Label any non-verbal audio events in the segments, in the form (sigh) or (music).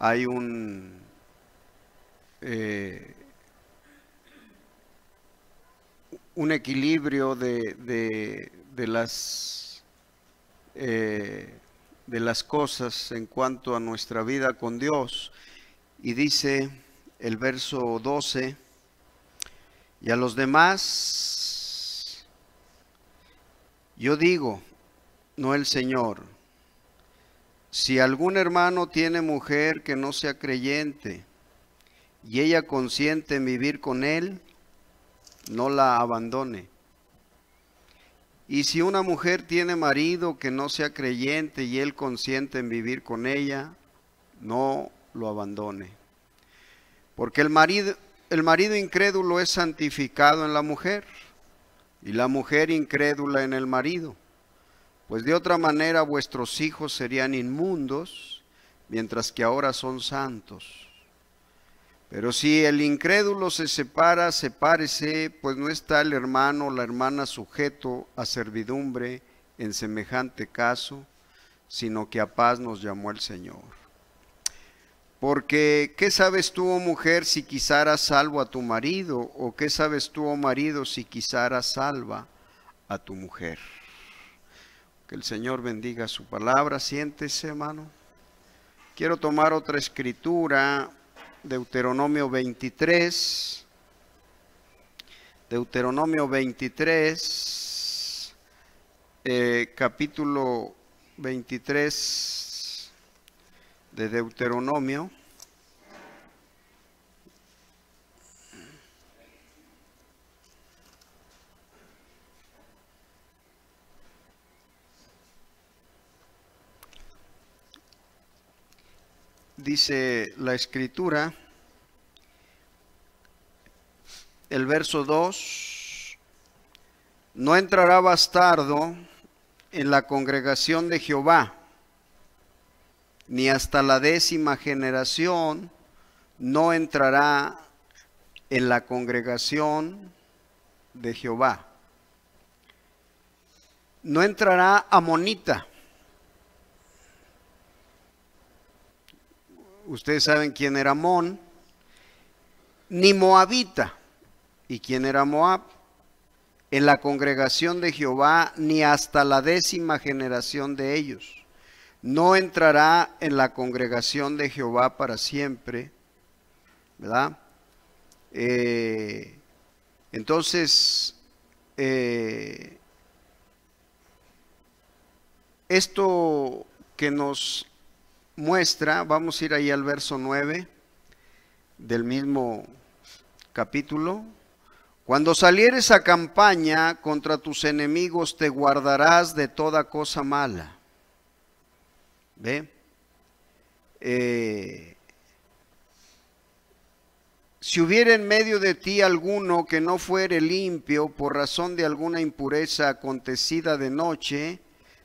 hay un eh, un equilibrio de, de, las eh, de las cosas en cuanto a nuestra vida con Dios. Y dice el verso 12 y a los demás yo digo no el Señor si algún hermano tiene mujer que no sea creyente y ella consiente en vivir con él, no la abandone. Y si una mujer tiene marido que no sea creyente y él consiente en vivir con ella, no lo abandone. Porque el marido, el marido incrédulo es santificado en la mujer y la mujer incrédula en el marido. Pues de otra manera vuestros hijos serían inmundos, mientras que ahora son santos. Pero si el incrédulo se separa, sepárese, pues no está el hermano o la hermana sujeto a servidumbre en semejante caso, sino que a paz nos llamó el Señor. Porque, ¿qué sabes tú, oh mujer, si quisaras salvo a tu marido? ¿O qué sabes tú, oh marido, si quisaras salva a tu mujer? Que el Señor bendiga su palabra. Siéntese, hermano. Quiero tomar otra escritura Deuteronomio 23. Deuteronomio 23, eh, capítulo 23 de Deuteronomio. Dice la escritura, el verso 2, no entrará bastardo en la congregación de Jehová, ni hasta la décima generación no entrará en la congregación de Jehová. No entrará amonita ustedes saben quién era Amón, ni Moabita. ¿Y quién era Moab? En la congregación de Jehová, ni hasta la décima generación de ellos. No entrará en la congregación de Jehová para siempre. ¿Verdad? Eh, entonces, eh, esto que nos muestra, vamos a ir ahí al verso 9 del mismo capítulo. Cuando salieres a campaña contra tus enemigos, te guardarás de toda cosa mala. ¿Ve? Eh, si hubiera en medio de ti alguno que no fuere limpio por razón de alguna impureza acontecida de noche,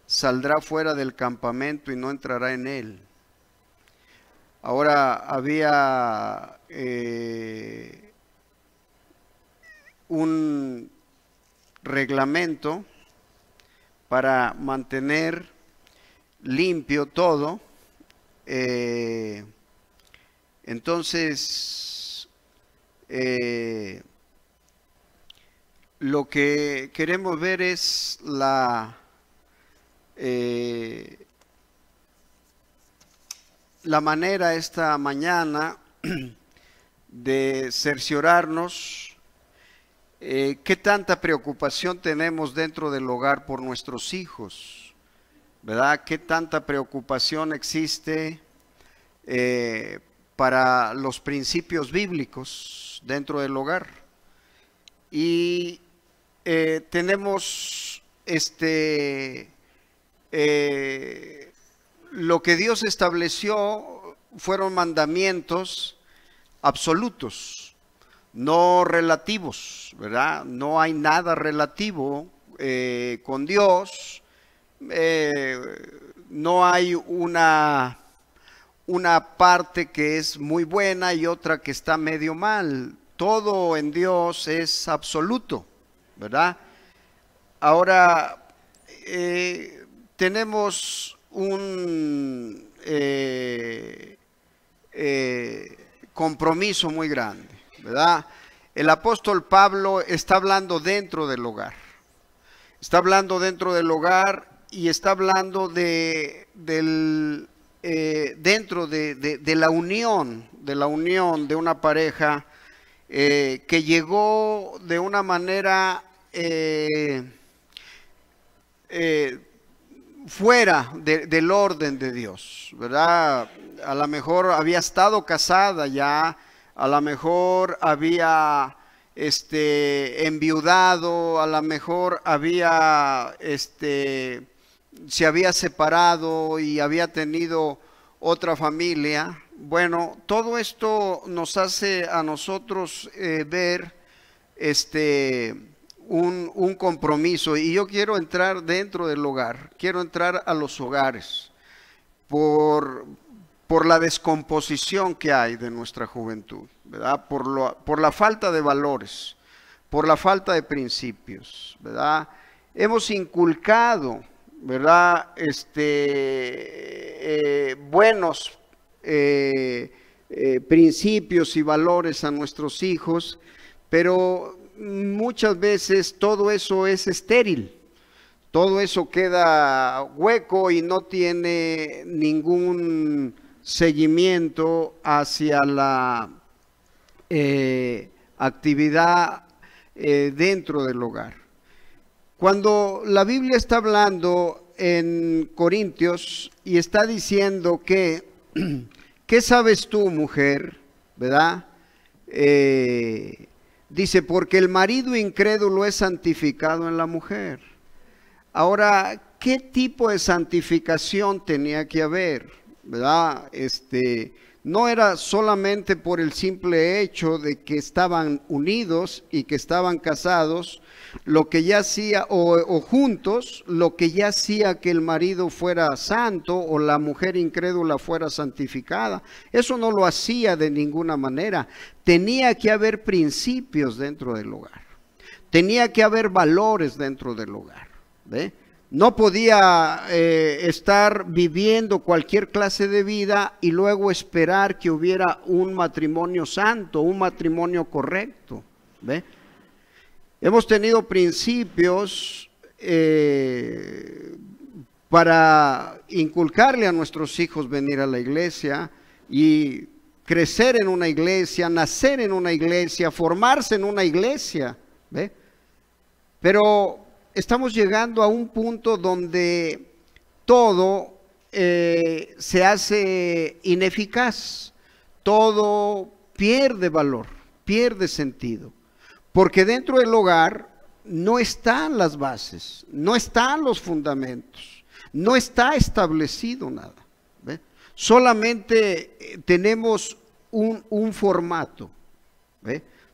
saldrá fuera del campamento y no entrará en él. Ahora había eh, un reglamento para mantener limpio todo. Eh, entonces, eh, lo que queremos ver es la la manera esta mañana de cerciorarnos eh, qué tanta preocupación tenemos dentro del hogar por nuestros hijos, ¿verdad? ¿Qué tanta preocupación existe eh, para los principios bíblicos dentro del hogar? Y eh, tenemos este lo que Dios estableció fueron mandamientos absolutos, no relativos, ¿verdad? No hay nada relativo eh, con Dios, eh, no hay una, una parte que es muy buena y otra que está medio mal. Todo en Dios es absoluto, ¿verdad? Ahora, eh, tenemos un, eh, eh, compromiso muy grande, ¿verdad? El apóstol Pablo está hablando dentro del hogar. Está hablando dentro del hogar y está hablando de, del, eh, dentro de, la unión, de la unión de una pareja que llegó de una manera fuera del orden de Dios, ¿verdad? A lo mejor había estado casada ya, a lo mejor había este, enviudado, a lo mejor había, este, se había separado y había tenido otra familia. Bueno, todo esto nos hace a nosotros eh, ver este, un, compromiso y yo quiero entrar dentro del hogar, quiero entrar a los hogares por, por la descomposición que hay de nuestra juventud, ¿verdad? Por, lo, por la falta de valores, por la falta de principios, ¿verdad? Hemos inculcado, ¿verdad? Este, eh, buenos eh, eh, principios y valores a nuestros hijos, pero muchas veces todo eso es estéril. Todo eso queda hueco y no tiene ningún seguimiento hacia la eh, actividad eh, dentro del hogar. Cuando la Biblia está hablando en Corintios y está diciendo que, (clears throat) ¿qué sabes tú, mujer? ¿Verdad? Eh, dice, porque el marido incrédulo es santificado en la mujer. Ahora, ¿qué tipo de santificación tenía que haber? ¿verdad? Este, no era solamente por el simple hecho de que estaban unidos y que estaban casados, lo que ya hacía, o, juntos, lo que ya hacía que el marido fuera santo o la mujer incrédula fuera santificada. Eso no lo hacía de ninguna manera. Tenía que haber principios dentro del hogar. Tenía que haber valores dentro del hogar. ¿ve? No podía eh, estar viviendo cualquier clase de vida y luego esperar que hubiera un matrimonio santo, un matrimonio correcto. Hemos tenido principios eh, para inculcarle a nuestros hijos venir a la iglesia y crecer en una iglesia, nacer en una iglesia, formarse en una iglesia. Pero estamos llegando a un punto donde todo eh, se hace ineficaz, todo pierde valor, pierde sentido, porque dentro del hogar no están las bases, no están los fundamentos, no está establecido nada. Solamente eh, tenemos un, formato,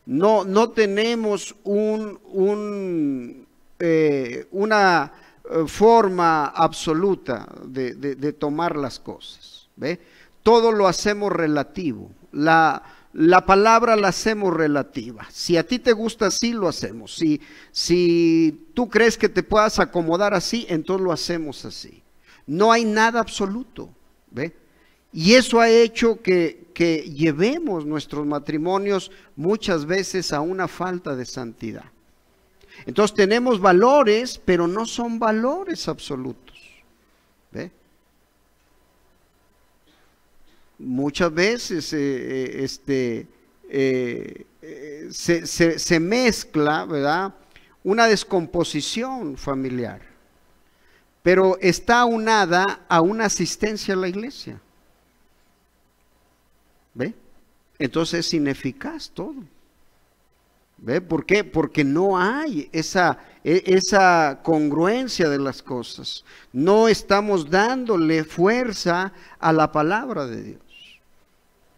no, no tenemos un, un eh, una eh, forma absoluta de, tomar las cosas. ¿ve? Todo lo hacemos relativo. La, la, palabra la hacemos relativa. Si a ti te gusta así, lo hacemos. Si, si tú crees que te puedas acomodar así, entonces lo hacemos así. No hay nada absoluto. ¿ve? Y eso ha hecho que, que llevemos nuestros matrimonios muchas veces a una falta de santidad. Entonces tenemos valores, pero no son valores absolutos. Muchas veces eh, eh, este, eh, se, mezcla, ¿verdad? Una descomposición familiar, pero está aunada a una asistencia a la iglesia. ¿Ve? Entonces es ineficaz todo. ¿Ve? ¿Por qué? Porque no hay esa, e, esa congruencia de las cosas. No estamos dándole fuerza a la palabra de Dios.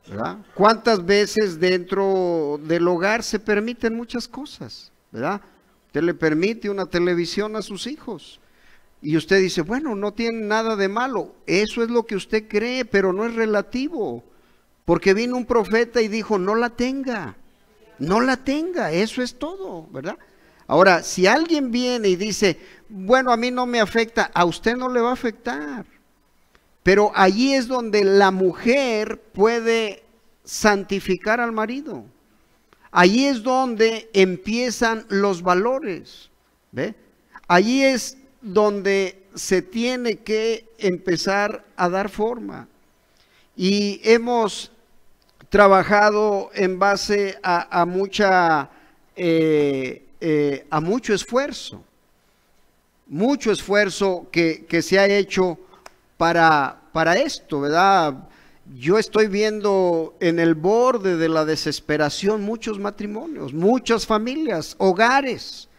¿verdad? ¿Cuántas veces dentro del hogar se permiten muchas cosas? ¿Verdad? Usted le permite una televisión a sus hijos. Y usted dice, bueno, no tiene nada de malo. Eso es lo que usted cree, pero no es relativo. Porque vino un profeta y dijo, no la tenga no la tenga, eso es todo, ¿verdad? Ahora, si alguien viene y dice, bueno, a mí no me afecta, a usted no le va a afectar. Pero allí es donde la mujer puede santificar al marido. Allí es donde empiezan los valores. ¿Ve? Allí es donde se tiene que empezar a dar forma. Y hemos trabajado en base a, mucha, eh, eh, a mucho esfuerzo, mucho esfuerzo que, que se ha hecho para, para esto, ¿verdad? Yo estoy viendo en el borde de la desesperación muchos matrimonios, muchas familias, hogares.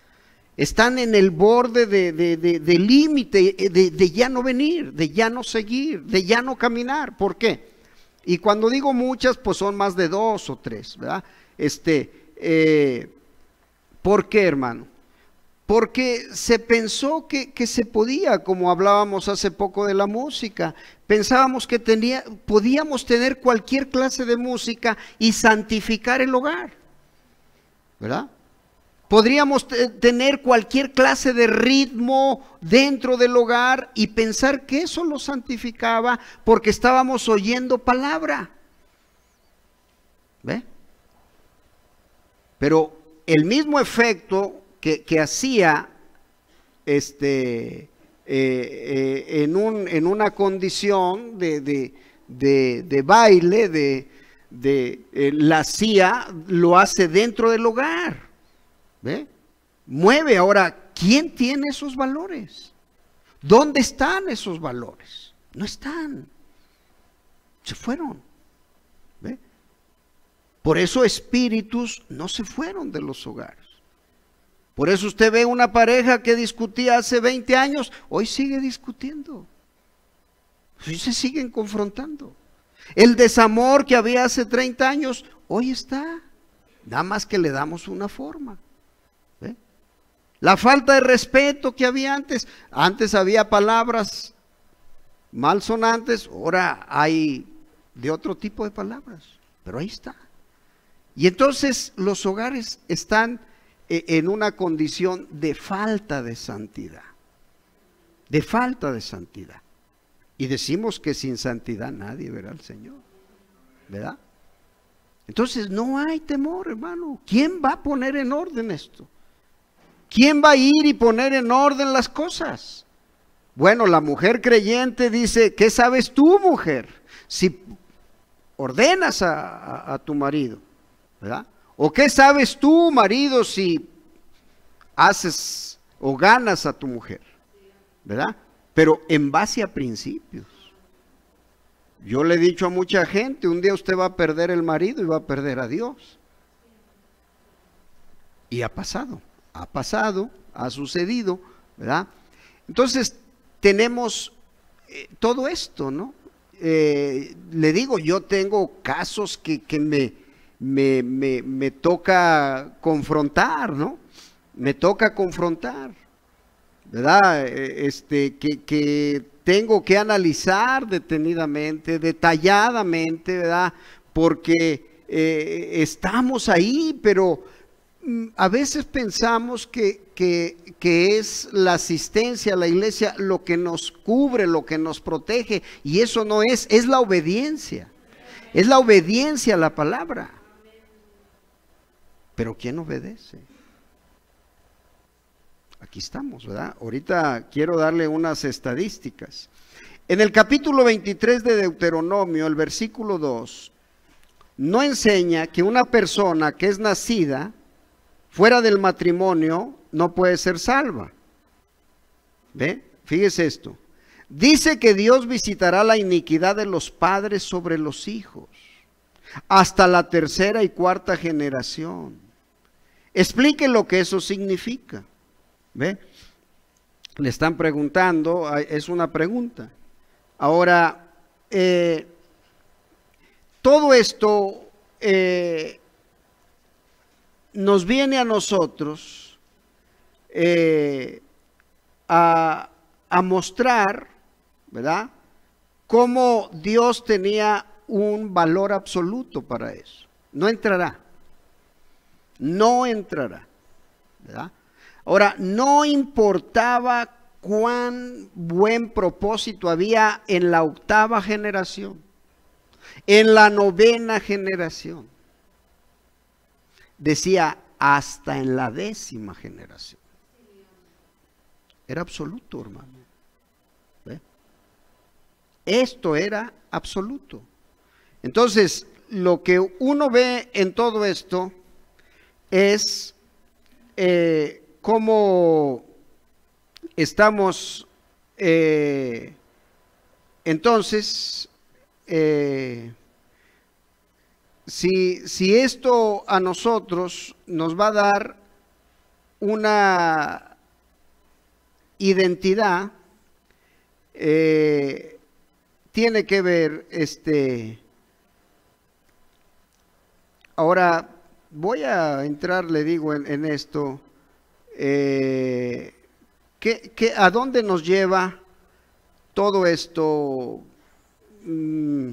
Están en el borde de, de, límite, de, de, ya no venir, de ya no seguir, de ya no caminar. ¿Por qué? Y cuando digo muchas, pues son más de dos o tres, ¿verdad? Este, eh, ¿Por qué, hermano? porque se pensó que, se podía, como hablábamos hace poco de la música, pensábamos que tenía, podíamos tener cualquier clase de música y santificar el hogar, ¿verdad? Podríamos tener cualquier clase de ritmo dentro del hogar y pensar que eso lo santificaba porque estábamos oyendo palabra. ¿Ve? Pero el mismo efecto que, hacía este, eh, eh, en, un, en, una condición de, de, baile, de, eh, la hacía, lo hace dentro del hogar. ¿Ve? Mueve ahora, ¿quién tiene esos valores? ¿Dónde están esos valores? No están. Se fueron. ¿Ve? Por eso espíritus no se fueron de los hogares. Por eso usted ve una pareja que discutía hace 20 años, hoy sigue discutiendo. Hoy se siguen confrontando. El desamor que había hace 30 años, hoy está. Nada más que le damos una forma. La falta de respeto que había antes. Antes había palabras malsonantes, ahora hay de otro tipo de palabras. Pero ahí está. Y entonces los hogares están e, en una condición de falta de santidad. De falta de santidad. Y decimos que sin santidad nadie verá al Señor. ¿Verdad? Entonces no hay temor, hermano. ¿Quién va a poner en orden esto? ¿Quién va a ir y poner en orden las cosas? Bueno, la mujer creyente dice, ¿qué sabes tú, mujer? Si ordenas a, tu marido, ¿verdad? ¿O qué sabes tú, marido, si haces o ganas a tu mujer? ¿Verdad? Pero en base a principios. Yo le he dicho a mucha gente, un día usted va a perder el marido y va a perder a Dios. Y ha pasado, ha pasado, ha sucedido, ¿verdad? Entonces, tenemos eh, todo esto, ¿no? Eh, le digo, yo tengo casos que, que me, me, me, toca confrontar, ¿no? Me toca confrontar, ¿verdad? E, este, que, que tengo que analizar detenidamente, detalladamente, ¿verdad? Porque eh, estamos ahí, pero a veces pensamos que, que, que, es la asistencia a la iglesia lo que nos cubre, lo que nos protege, y eso no es, es la obediencia, es la obediencia a la palabra. Pero ¿quién obedece? Aquí estamos, ¿verdad? Ahorita quiero darle unas estadísticas. En el capítulo 23 de Deuteronomio, el versículo 2, no enseña que una persona que es nacida fuera del matrimonio no puede ser salva. ¿Ve? Fíjese esto. Dice que Dios visitará la iniquidad de los padres sobre los hijos hasta la tercera y cuarta generación. Explique lo que eso significa. ¿Ve? Le están preguntando, es una pregunta. Ahora, eh, todo esto eh, nos viene a nosotros eh, a, a mostrar, ¿verdad? Cómo Dios tenía un valor absoluto para eso. No entrará no entrará. Ahora, no importaba cuán buen propósito había en la octava generación, en la novena generación. Decía, hasta en la décima generación. Era absoluto, hermano. Esto era absoluto. Entonces, lo que uno ve en todo esto es eh, cómo estamos eh, entonces eh, si, si, esto a nosotros nos va a dar una identidad, tiene que ver este Ahora, voy a entrar, le digo, en, esto. Eh, a dónde nos lleva todo esto? Mm,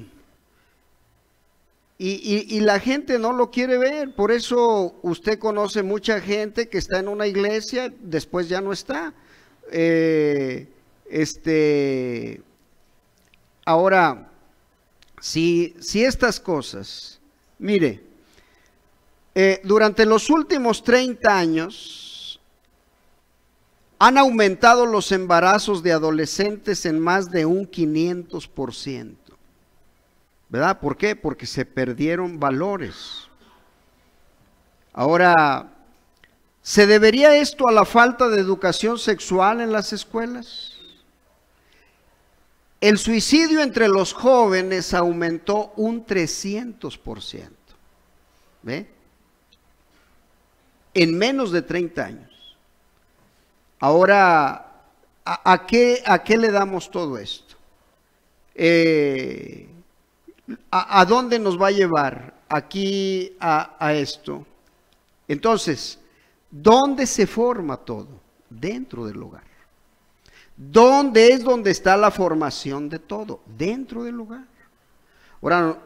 y, la gente no lo quiere ver, por eso usted conoce mucha gente que está en una iglesia, después ya no está. Eh, este, ahora, si, estas cosas, mire, eh, durante los últimos 30 años han aumentado los embarazos de adolescentes en más de un 500%. ¿Verdad? ¿Por qué? Porque se perdieron valores. Ahora, ¿se debería esto a la falta de educación sexual en las escuelas? El suicidio entre los jóvenes aumentó un 300%. ¿Ve? en menos de 30 años. Ahora, ¿a, qué, a qué, le damos todo esto? Eh, ¿a, dónde nos va a llevar aquí a, esto? Entonces, ¿dónde se forma todo? Dentro del hogar. ¿Dónde es donde está la formación de todo? Dentro del hogar. Ahora,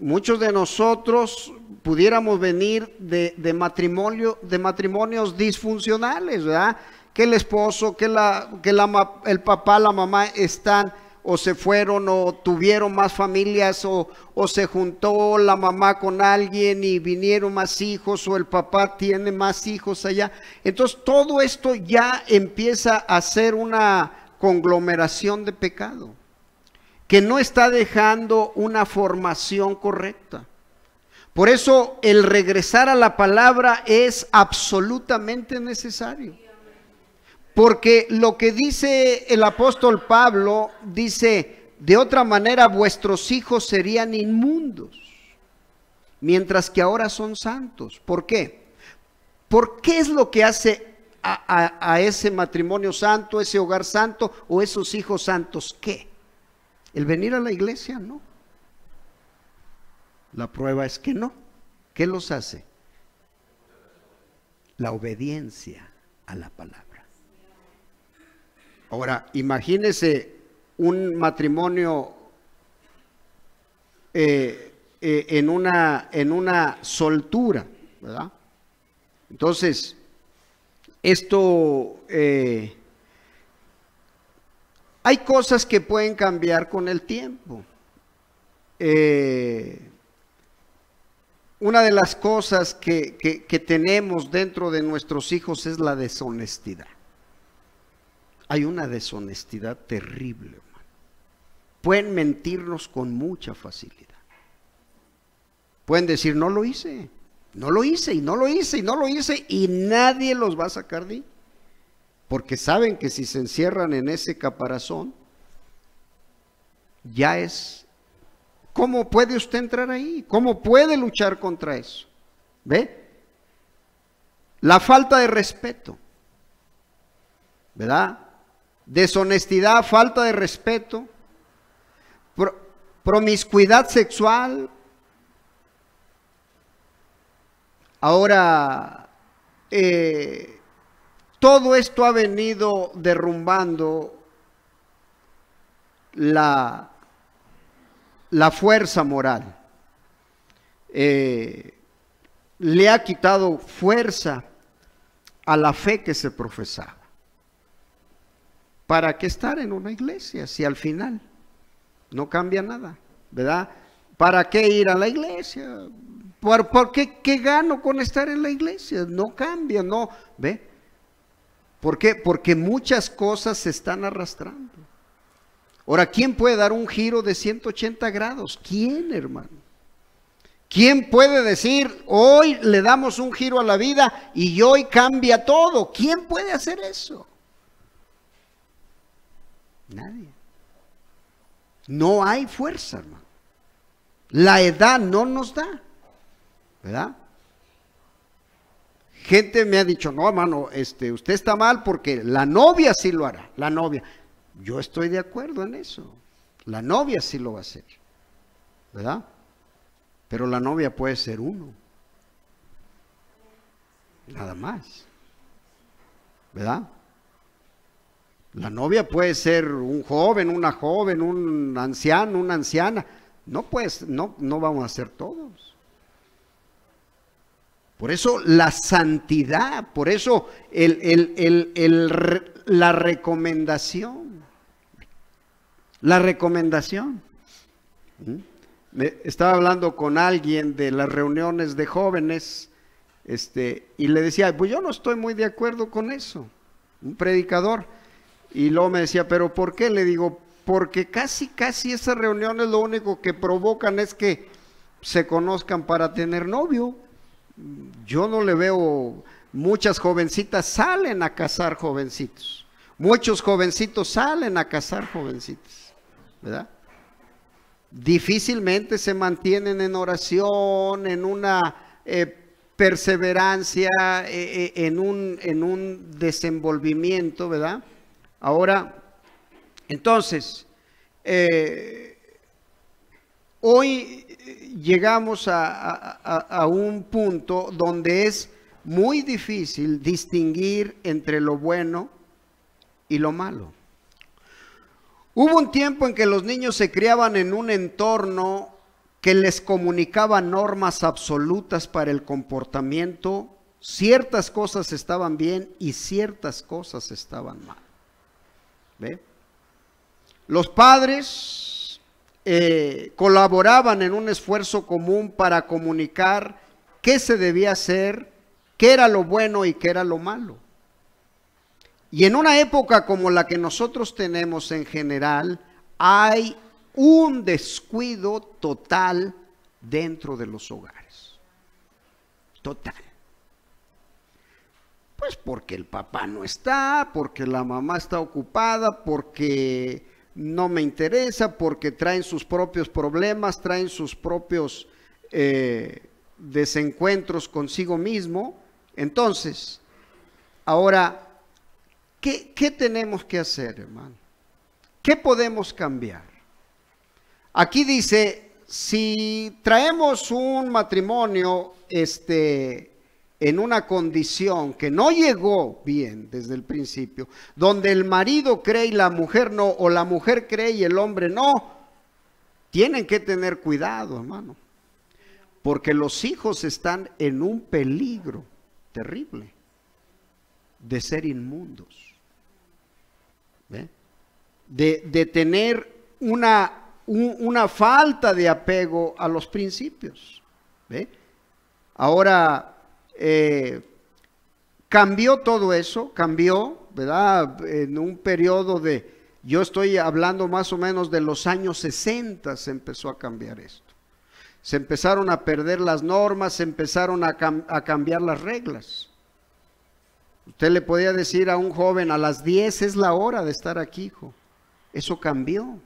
Muchos de nosotros pudiéramos venir de, matrimonio, de matrimonios disfuncionales, ¿verdad? Que el esposo, que, la, que la, el papá, la mamá están o se fueron o tuvieron más familias o, o, se juntó la mamá con alguien y vinieron más hijos o el papá tiene más hijos allá. Entonces todo esto ya empieza a ser una conglomeración de pecado que no está dejando una formación correcta. Por eso el regresar a la palabra es absolutamente necesario. Porque lo que dice el apóstol Pablo, dice, de otra manera vuestros hijos serían inmundos, mientras que ahora son santos. ¿Por qué? ¿Por qué es lo que hace a, a ese matrimonio santo, ese hogar santo o esos hijos santos? ¿Qué? El venir a la iglesia, no. La prueba es que no. ¿Qué los hace? La obediencia a la palabra. Ahora, imagínese un matrimonio eh, eh, en, una, en una soltura, ¿verdad? Entonces, esto eh, hay cosas que pueden cambiar con el tiempo. Una de las cosas que, tenemos dentro de nuestros hijos es la deshonestidad. Hay una deshonestidad terrible. Pueden mentirnos con mucha facilidad. Pueden decir, no lo hice, no lo hice y no lo hice y no lo hice y nadie los va a sacar de ahí porque saben que si se encierran en ese caparazón, ya es... ¿Cómo puede usted entrar ahí? ¿Cómo puede luchar contra eso? ¿Ve? La falta de respeto, ¿verdad? Deshonestidad, falta de respeto, promiscuidad sexual. Ahora, eh, todo esto ha venido derrumbando la, la fuerza moral. Eh, le ha quitado fuerza a la fe que se profesaba. ¿Para qué estar en una iglesia si al final no cambia nada? ¿Verdad? ¿Para qué ir a la iglesia? ¿Por, qué, qué, gano con estar en la iglesia? No cambia, no. ¿Ve? ¿Por qué? Porque muchas cosas se están arrastrando. Ahora, ¿quién puede dar un giro de 180 grados? ¿Quién, hermano? ¿Quién puede decir, hoy le damos un giro a la vida y hoy cambia todo? ¿Quién puede hacer eso? Nadie. No hay fuerza, hermano. La edad no nos da, ¿verdad? Gente me ha dicho, no, hermano, este, usted está mal porque la novia sí lo hará, la novia. Yo estoy de acuerdo en eso. La novia sí lo va a hacer, ¿verdad? Pero la novia puede ser uno. Nada más. ¿Verdad? La novia puede ser un joven, una joven, un anciano, una anciana. No, pues, no, no vamos a ser todos. Por eso la santidad, por eso la recomendación. La recomendación. ¿Mm? estaba hablando con alguien de las reuniones de jóvenes, este, y le decía, pues yo no estoy muy de acuerdo con eso, un predicador. Y luego me decía, pero ¿por qué? Le digo, porque casi, casi esas reuniones lo único que provocan es que se conozcan para tener novio. Yo no le veo, muchas jovencitas salen a casar jovencitos, muchos jovencitos salen a casar jovencitos, ¿verdad? difícilmente se mantienen en oración, en una eh, perseverancia, eh, eh, en, un, en un desenvolvimiento, ¿verdad? Ahora, entonces, hoy llegamos a un punto donde es muy difícil distinguir entre lo bueno y lo malo. Hubo un tiempo en que los niños se criaban en un entorno que les comunicaba normas absolutas para el comportamiento. Ciertas cosas estaban bien y ciertas cosas estaban mal. Los padres eh, colaboraban en un esfuerzo común para comunicar qué se debía hacer, qué era lo bueno y qué era lo malo. Y en una época como la que nosotros tenemos en general, hay un descuido total dentro de los hogares. Total. Pues porque el papá no está, porque la mamá está ocupada, porque no me interesa, porque traen sus propios problemas, traen sus propios eh, desencuentros consigo mismo. Entonces, ahora ¿Qué, tenemos que hacer, hermano? ¿Qué podemos cambiar? Aquí dice, si traemos un matrimonio este, en una condición que no llegó bien desde el principio, donde el marido cree y la mujer no, o la mujer cree y el hombre no, tienen que tener cuidado, hermano, porque los hijos están en un peligro terrible de ser inmundos de, tener una, una, falta de apego a los principios. Ahora, eh, cambió todo eso, cambió, ¿verdad? En un periodo de, yo estoy hablando más o menos de los años 60 se empezó a cambiar esto. Se empezaron a perder las normas, se empezaron a, a cambiar las reglas. Usted le podía decir a un joven, a las 10 es la hora de estar aquí, hijo. Eso cambió.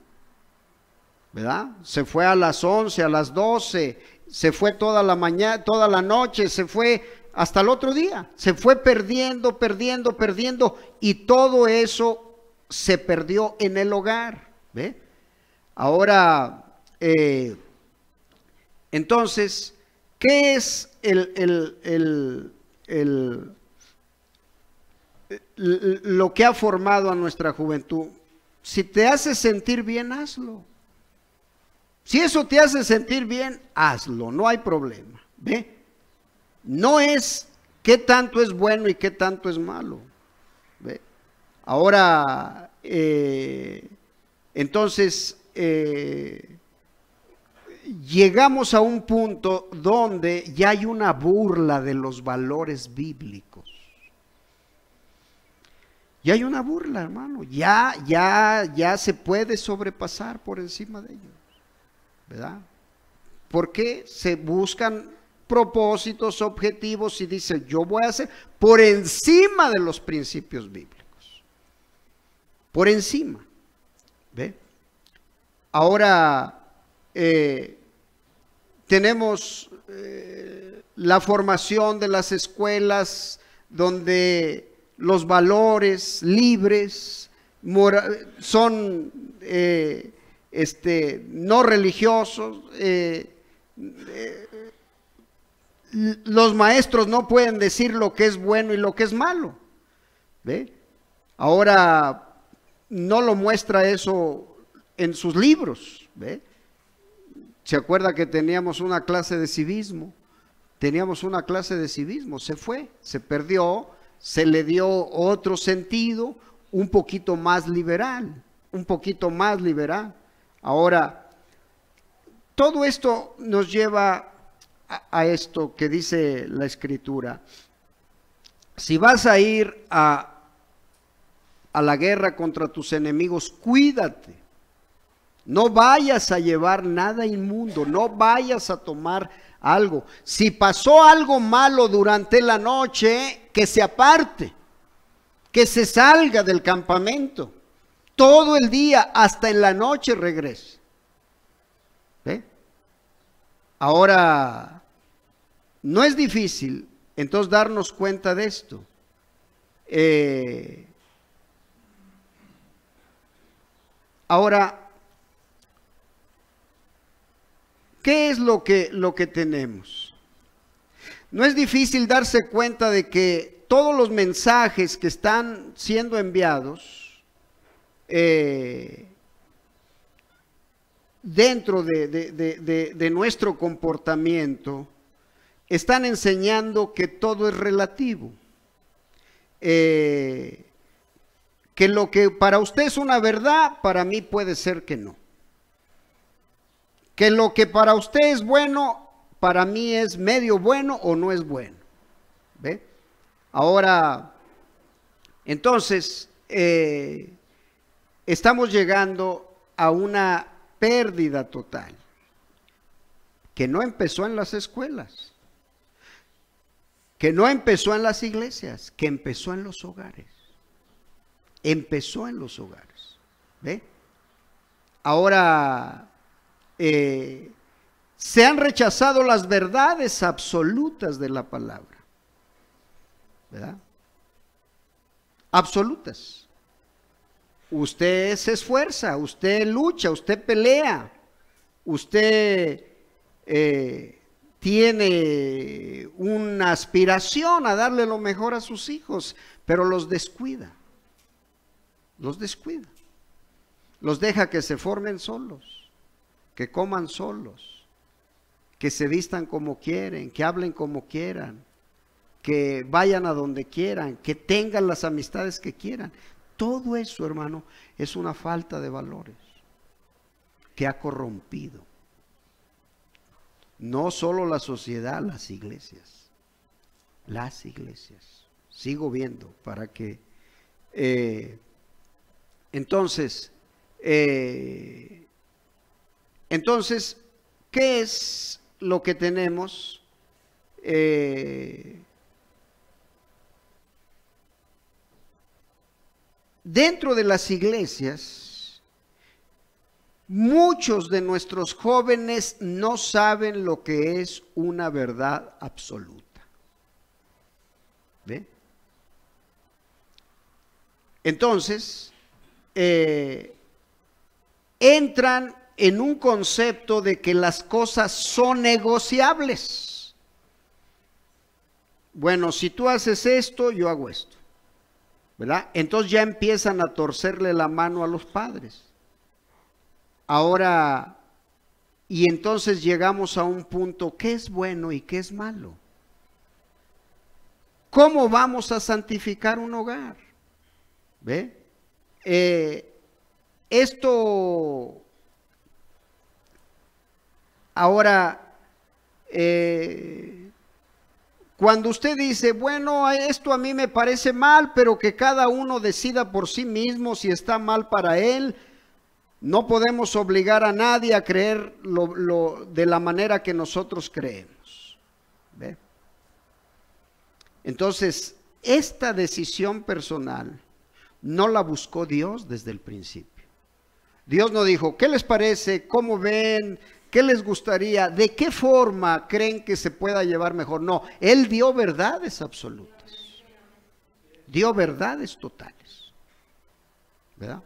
¿Verdad? Se fue a las 11, a las 12, se fue toda la mañana, toda la noche, se fue hasta el otro día. Se fue perdiendo, perdiendo, perdiendo y todo eso se perdió en el hogar. ¿Ve? Ahora, eh, entonces, ¿qué es el, el, el, lo que ha formado a nuestra juventud? Si te hace sentir bien, hazlo. Si eso te hace sentir bien, hazlo, no hay problema. ¿Ve? No es qué tanto es bueno y qué tanto es malo. Ahora, eh, entonces, eh, llegamos a un punto donde ya hay una burla de los valores bíblicos. Ya hay una burla, hermano. Ya, ya, ya se puede sobrepasar por encima de ellos. ¿Verdad? Porque se buscan propósitos, objetivos y dice, yo voy a hacer por encima de los principios bíblicos. Por encima. ¿Ve? Ahora, eh, tenemos eh, la formación de las escuelas donde los valores libres son eh, este, no religiosos. Los maestros no pueden decir lo que es bueno y lo que es malo. ¿Ve? Ahora no lo muestra eso en sus libros. ¿ve? ¿Se acuerda que teníamos una clase de civismo? Teníamos una clase de civismo, se fue, se perdió, se le dio otro sentido, un poquito más liberal, un poquito más liberal. Ahora, todo esto nos lleva a, esto que dice la escritura. Si vas a ir a, a la guerra contra tus enemigos, cuídate no vayas a llevar nada inmundo, no vayas a tomar algo. Si pasó algo malo durante la noche, que se aparte, que se salga del campamento. Todo el día, hasta en la noche regrese. ¿Ve? Ahora, no es difícil entonces darnos cuenta de esto. Eh, ahora, ¿Qué es lo que, lo que tenemos? No es difícil darse cuenta de que todos los mensajes que están siendo enviados eh, dentro de, nuestro comportamiento están enseñando que todo es relativo. Eh, que lo que para usted es una verdad, para mí puede ser que no que lo que para usted es bueno, para mí es medio bueno o no es bueno. ¿Ve? Ahora, entonces, eh, estamos llegando a una pérdida total, que no empezó en las escuelas, que no empezó en las iglesias, que empezó en los hogares. Empezó en los hogares. ¿Ve? Ahora, eh, se han rechazado las verdades absolutas de la palabra. ¿Verdad? Absolutas. Usted se esfuerza, usted lucha, usted pelea, usted eh, tiene una aspiración a darle lo mejor a sus hijos, pero los descuida, los descuida, los deja que se formen solos que coman solos, que se vistan como quieren, que hablen como quieran, que vayan a donde quieran, que tengan las amistades que quieran. Todo eso, hermano, es una falta de valores que ha corrompido. No solo la sociedad, las iglesias. Las iglesias. Sigo viendo para que... Eh, entonces, eh, entonces, ¿qué es lo que tenemos? Eh, dentro de las iglesias, muchos de nuestros jóvenes no saben lo que es una verdad absoluta. ¿Ve? Entonces, eh, entran en un concepto de que las cosas son negociables. Bueno, si tú haces esto, yo hago esto. ¿Verdad? Entonces ya empiezan a torcerle la mano a los padres. Ahora, y entonces llegamos a un punto, ¿qué es bueno y qué es malo? ¿Cómo vamos a santificar un hogar? ¿Ve? Eh, esto ahora, eh, cuando usted dice, bueno, esto a mí me parece mal, pero que cada uno decida por sí mismo si está mal para él, no podemos obligar a nadie a creer lo, de la manera que nosotros creemos. ¿Ve? Entonces, esta decisión personal no la buscó Dios desde el principio. Dios no dijo, ¿qué les parece? ¿Cómo ven? ¿Qué les gustaría? ¿De qué forma creen que se pueda llevar mejor? No, Él dio verdades absolutas. Dio verdades totales. ¿Verdad?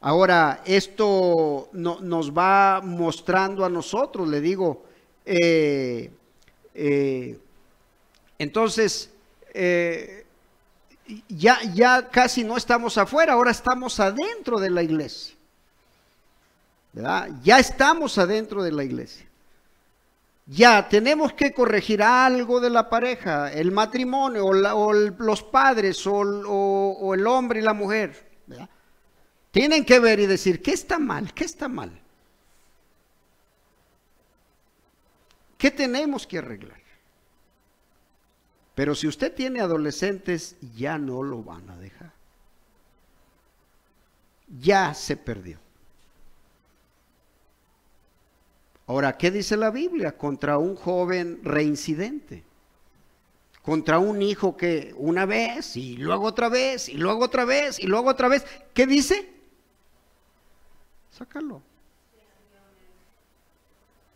Ahora, esto nos va mostrando a nosotros, le digo, eh, eh, entonces, eh, ya, ya casi no estamos afuera, ahora estamos adentro de la iglesia. ¿verdad? Ya estamos adentro de la iglesia. Ya tenemos que corregir algo de la pareja, el matrimonio, o, los padres, o, o, el hombre y la mujer. Tienen que ver y decir, ¿qué está mal? ¿Qué está mal? ¿Qué tenemos que arreglar? Pero si usted tiene adolescentes, ya no lo van a dejar. Ya se perdió. Ahora, ¿qué dice la Biblia contra un joven reincidente? Contra un hijo que una vez y luego otra vez y luego otra vez y luego otra vez. ¿Qué dice? Sácalo.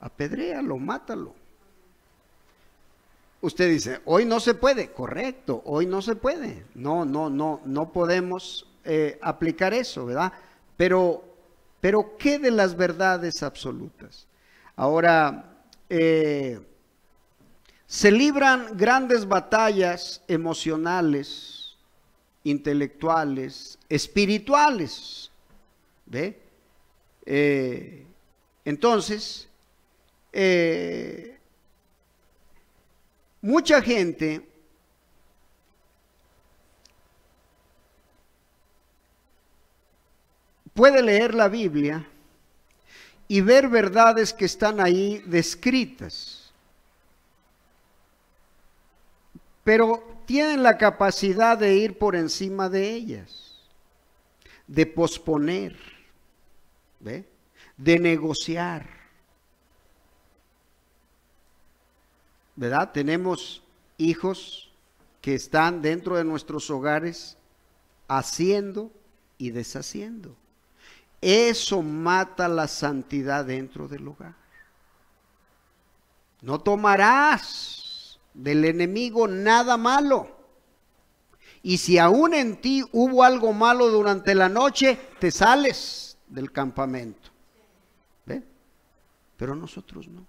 Apedréalo, mátalo. Usted dice, hoy no se puede, correcto, hoy no se puede. No, no, no, no podemos eh, aplicar eso, ¿verdad? Pero, pero ¿qué de las verdades absolutas? Ahora, eh, se libran grandes batallas emocionales, intelectuales, espirituales, ¿ve? Eh, entonces, eh, mucha gente puede leer la Biblia y ver verdades que están ahí descritas, pero tienen la capacidad de ir por encima de ellas, de posponer de negociar. ¿Verdad? Tenemos hijos que están dentro de nuestros hogares haciendo y deshaciendo. Eso mata la santidad dentro del hogar. No tomarás del enemigo nada malo. Y si aún en ti hubo algo malo durante la noche, te sales del campamento. ¿Ve? Pero nosotros no.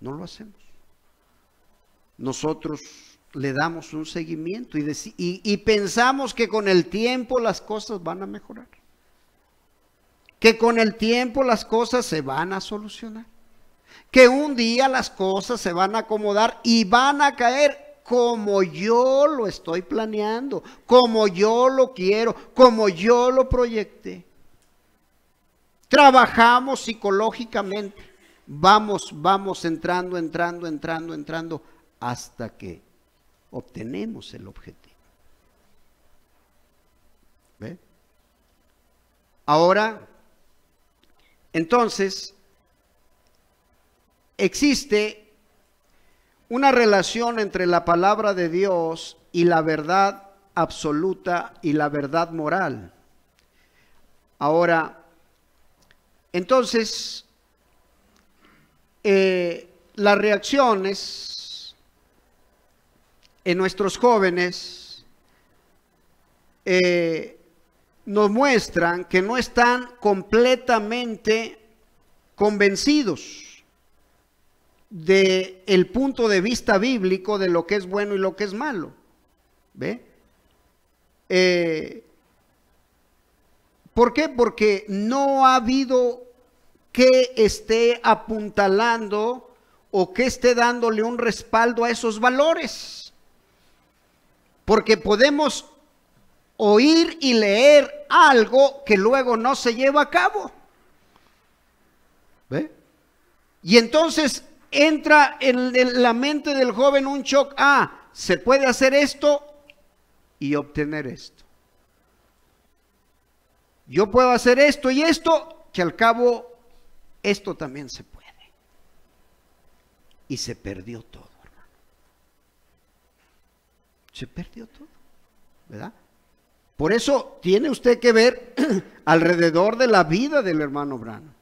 No lo hacemos. Nosotros le damos un seguimiento y, y, pensamos que con el tiempo las cosas van a mejorar. Que con el tiempo las cosas se van a solucionar. Que un día las cosas se van a acomodar y van a caer como yo lo estoy planeando, como yo lo quiero, como yo lo proyecté. Trabajamos psicológicamente. Vamos, vamos entrando, entrando, entrando, entrando, hasta que obtenemos el objetivo. ¿Ve? Ahora, entonces, existe una relación entre la palabra de Dios y la verdad absoluta y la verdad moral. Ahora, entonces, eh, las reacciones en nuestros jóvenes eh, nos muestran que no están completamente convencidos del el punto de vista bíblico de lo que es bueno y lo que es malo. ¿Ve? Eh, ¿Por qué? Porque no ha habido que esté apuntalando o que esté dándole un respaldo a esos valores. Porque podemos oír y leer algo que luego no se lleva a cabo. ¿Ve? Y entonces entra en, la mente del joven un shock. Ah, se puede hacer esto y obtener esto. Yo puedo hacer esto y esto, que al cabo esto también se puede. Y se perdió todo, hermano. Se perdió todo, ¿verdad? Por eso tiene usted que ver (clears throat) alrededor de la vida del hermano Brano.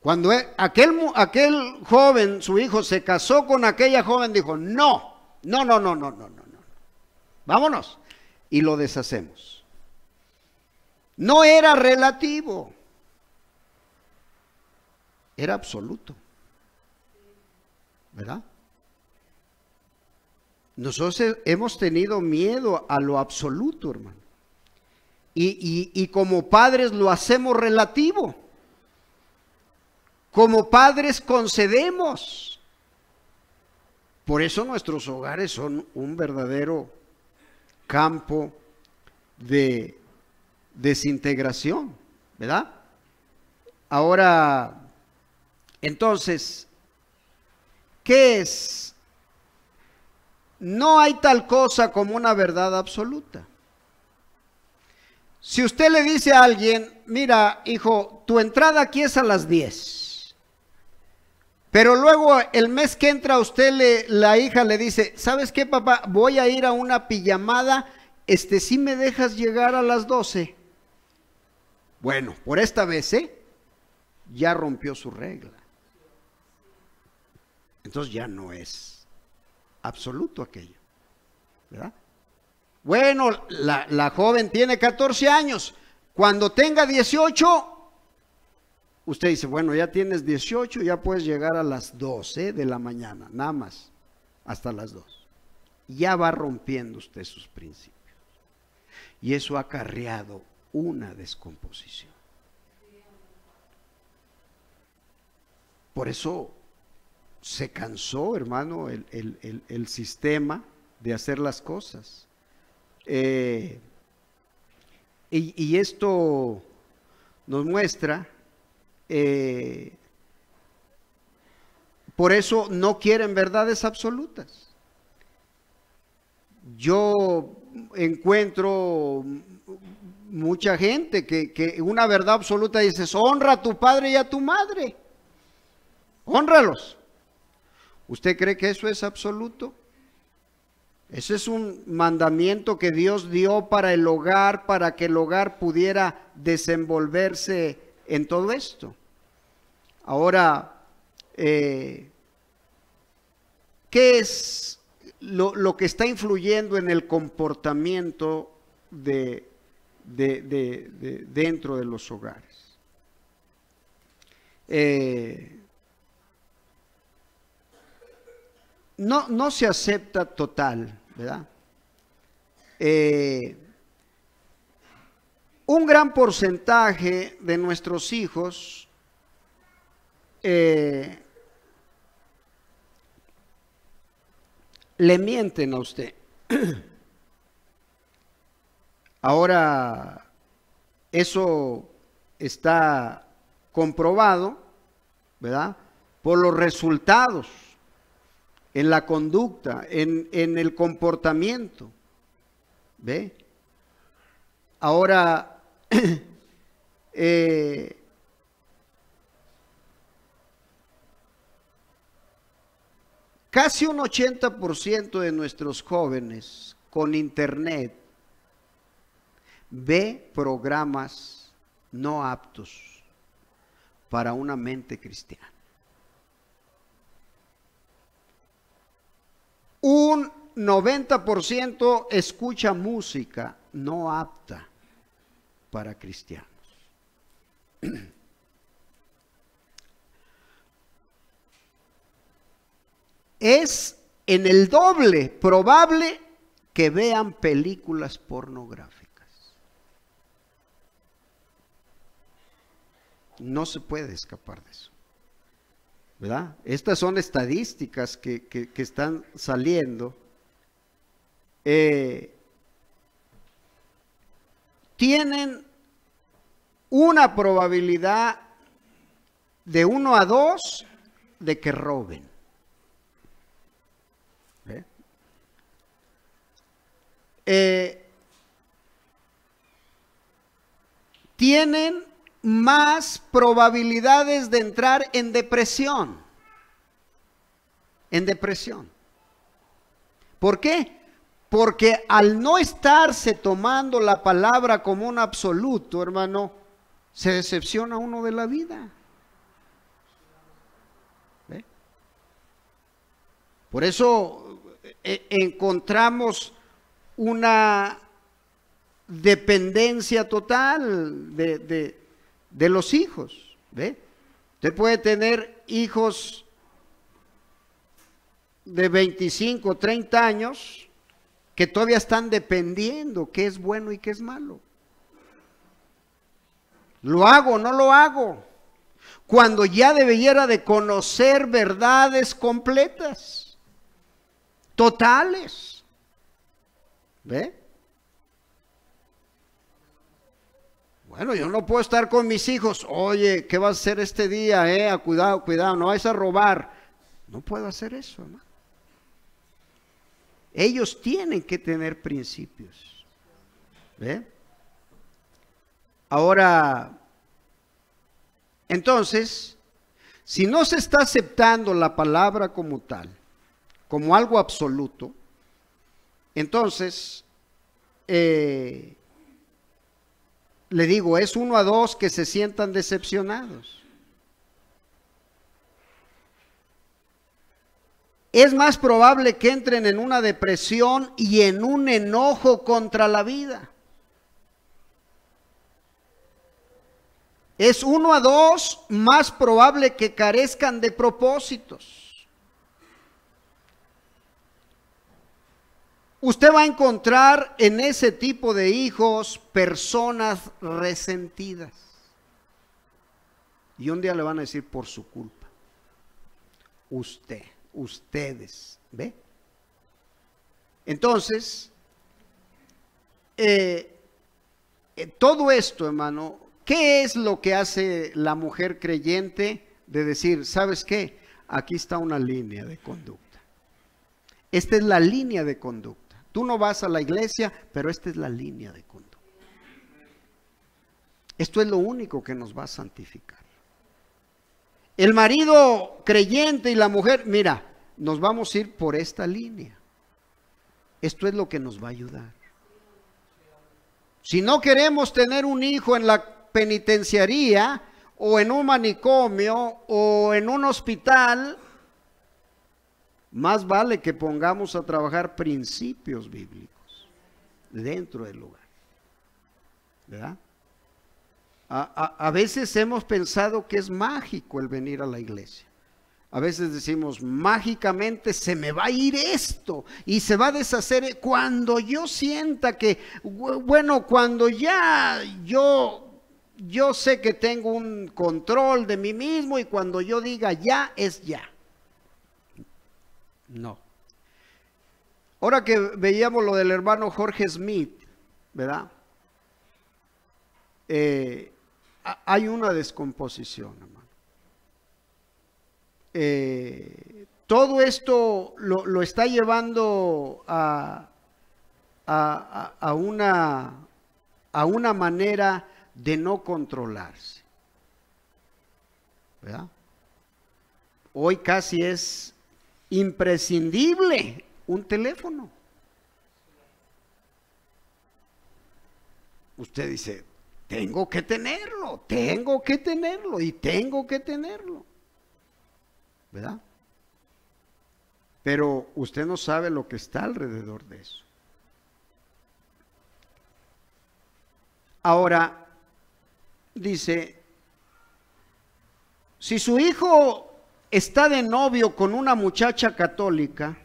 Cuando e, aquel, aquel joven, su hijo, se casó con aquella joven, dijo, no, no, no, no, no, no, no, no. Vámonos. Y lo deshacemos. No era relativo, era absoluto. ¿Verdad? Nosotros hemos tenido miedo a lo absoluto, hermano. Y, y, como padres lo hacemos relativo. Como padres concedemos. Por eso nuestros hogares son un verdadero campo de desintegración, ¿verdad? Ahora, entonces, ¿qué es no hay tal cosa como una verdad absoluta. Si usted le dice a alguien, mira, hijo, tu entrada aquí es a las 10. Pero luego el mes que entra usted le, la hija le dice, ¿sabes qué, papá? Voy a ir a una pijamada, este sí me dejas llegar a las 12. Bueno, por esta vez, ¿eh? Ya rompió su regla. Entonces ya no es absoluto aquello. ¿Verdad? Bueno, la, joven tiene 14 años. Cuando tenga 18, usted dice, bueno, ya tienes 18, ya puedes llegar a las 12 de la mañana, nada más, hasta las 2. Ya va rompiendo usted sus principios. Y eso ha acarreado una descomposición. Por eso se cansó, hermano, el, sistema de hacer las cosas. Eh, y, esto nos muestra, eh, por eso no quieren verdades absolutas. Yo encuentro mucha gente que, que una verdad absoluta dices, honra a tu padre y a tu madre. Honralos. ¿Usted cree que eso es absoluto? Ese es un mandamiento que Dios dio para el hogar, para que el hogar pudiera desenvolverse en todo esto. Ahora, eh, ¿qué es lo, que está influyendo en el comportamiento de, dentro de los hogares? Eh, no, no se acepta total, ¿verdad? Eh, un gran porcentaje de nuestros hijos eh, le mienten a usted. (clears throat) Ahora, eso está comprobado, ¿verdad? Por los resultados en la conducta, en, el comportamiento. ¿Ve? Ahora, (clears throat) eh, casi un 80% de nuestros jóvenes con internet ve programas no aptos para una mente cristiana. Un 90% escucha música no apta para cristianos. Es en el doble probable que vean películas pornográficas. No se puede escapar de eso. ¿verdad? Estas son estadísticas que, están saliendo. Eh, tienen una probabilidad de uno a dos de que roben. Eh, tienen más probabilidades de entrar en depresión. En depresión. ¿Por qué? Porque al no estarse tomando la palabra como un absoluto, hermano, se decepciona uno de la vida. Por eso eh, encontramos una dependencia total de, los hijos. ¿ve? Usted puede tener hijos de 25, 30 años que todavía están dependiendo qué es bueno y qué es malo. ¿Lo hago no lo hago? Cuando ya debiera de conocer verdades completas, totales. ¿Ve? Bueno, yo no puedo estar con mis hijos. Oye, ¿qué vas a hacer este día? Eh? Cuidado, cuidado, no vais a robar. No puedo hacer eso, hermano. Ellos tienen que tener principios. ¿Ve? Ahora, entonces, si no se está aceptando la palabra como tal, como algo absoluto, entonces, eh, le digo, es uno a dos que se sientan decepcionados. Es más probable que entren en una depresión y en un enojo contra la vida. Es uno a dos más probable que carezcan de propósitos. Usted va a encontrar en ese tipo de hijos personas resentidas. Y un día le van a decir por su culpa. Usted, ustedes, ¿ve? Entonces, eh, todo esto, hermano, ¿qué es lo que hace la mujer creyente de decir, ¿sabes qué? Aquí está una línea de conducta. Esta es la línea de conducta. Tú no vas a la iglesia, pero esta es la línea de conducta. Esto es lo único que nos va a santificar. El marido creyente y la mujer, mira, nos vamos a ir por esta línea. Esto es lo que nos va a ayudar. Si no queremos tener un hijo en la penitenciaría o en un manicomio o en un hospital, más vale que pongamos a trabajar principios bíblicos dentro del lugar. ¿Verdad? A, veces hemos pensado que es mágico el venir a la iglesia. A veces decimos, mágicamente se me va a ir esto y se va a deshacer cuando yo sienta que, bueno, cuando ya yo, yo sé que tengo un control de mí mismo y cuando yo diga ya es ya. No. Ahora que veíamos lo del hermano Jorge Smith, ¿verdad? Eh, hay una descomposición, hermano. Eh, todo esto lo, está llevando a, a, una, a una manera de no controlarse. ¿verdad? Hoy casi es imprescindible un teléfono. Usted dice, tengo que tenerlo, tengo que tenerlo y tengo que tenerlo. ¿Verdad? Pero usted no sabe lo que está alrededor de eso. Ahora, dice, si su hijo está de novio con una muchacha católica,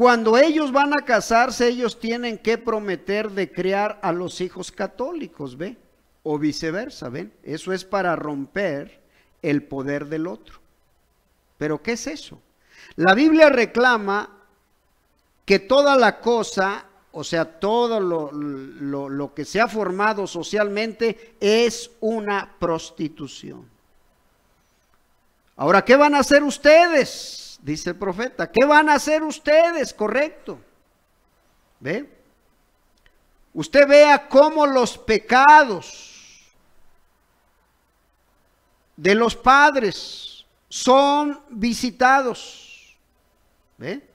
cuando ellos van a casarse, ellos tienen que prometer de crear a los hijos católicos, ¿ve? O viceversa, ¿ven? Eso es para romper el poder del otro. Pero ¿qué es eso? La Biblia reclama que toda la cosa o sea, todo lo, lo, que se ha formado socialmente es una prostitución. Ahora, ¿qué van a hacer ustedes? Dice el profeta. ¿Qué van a hacer ustedes? Correcto. ¿Ve? Usted vea cómo los pecados de los padres son visitados. ¿Ve?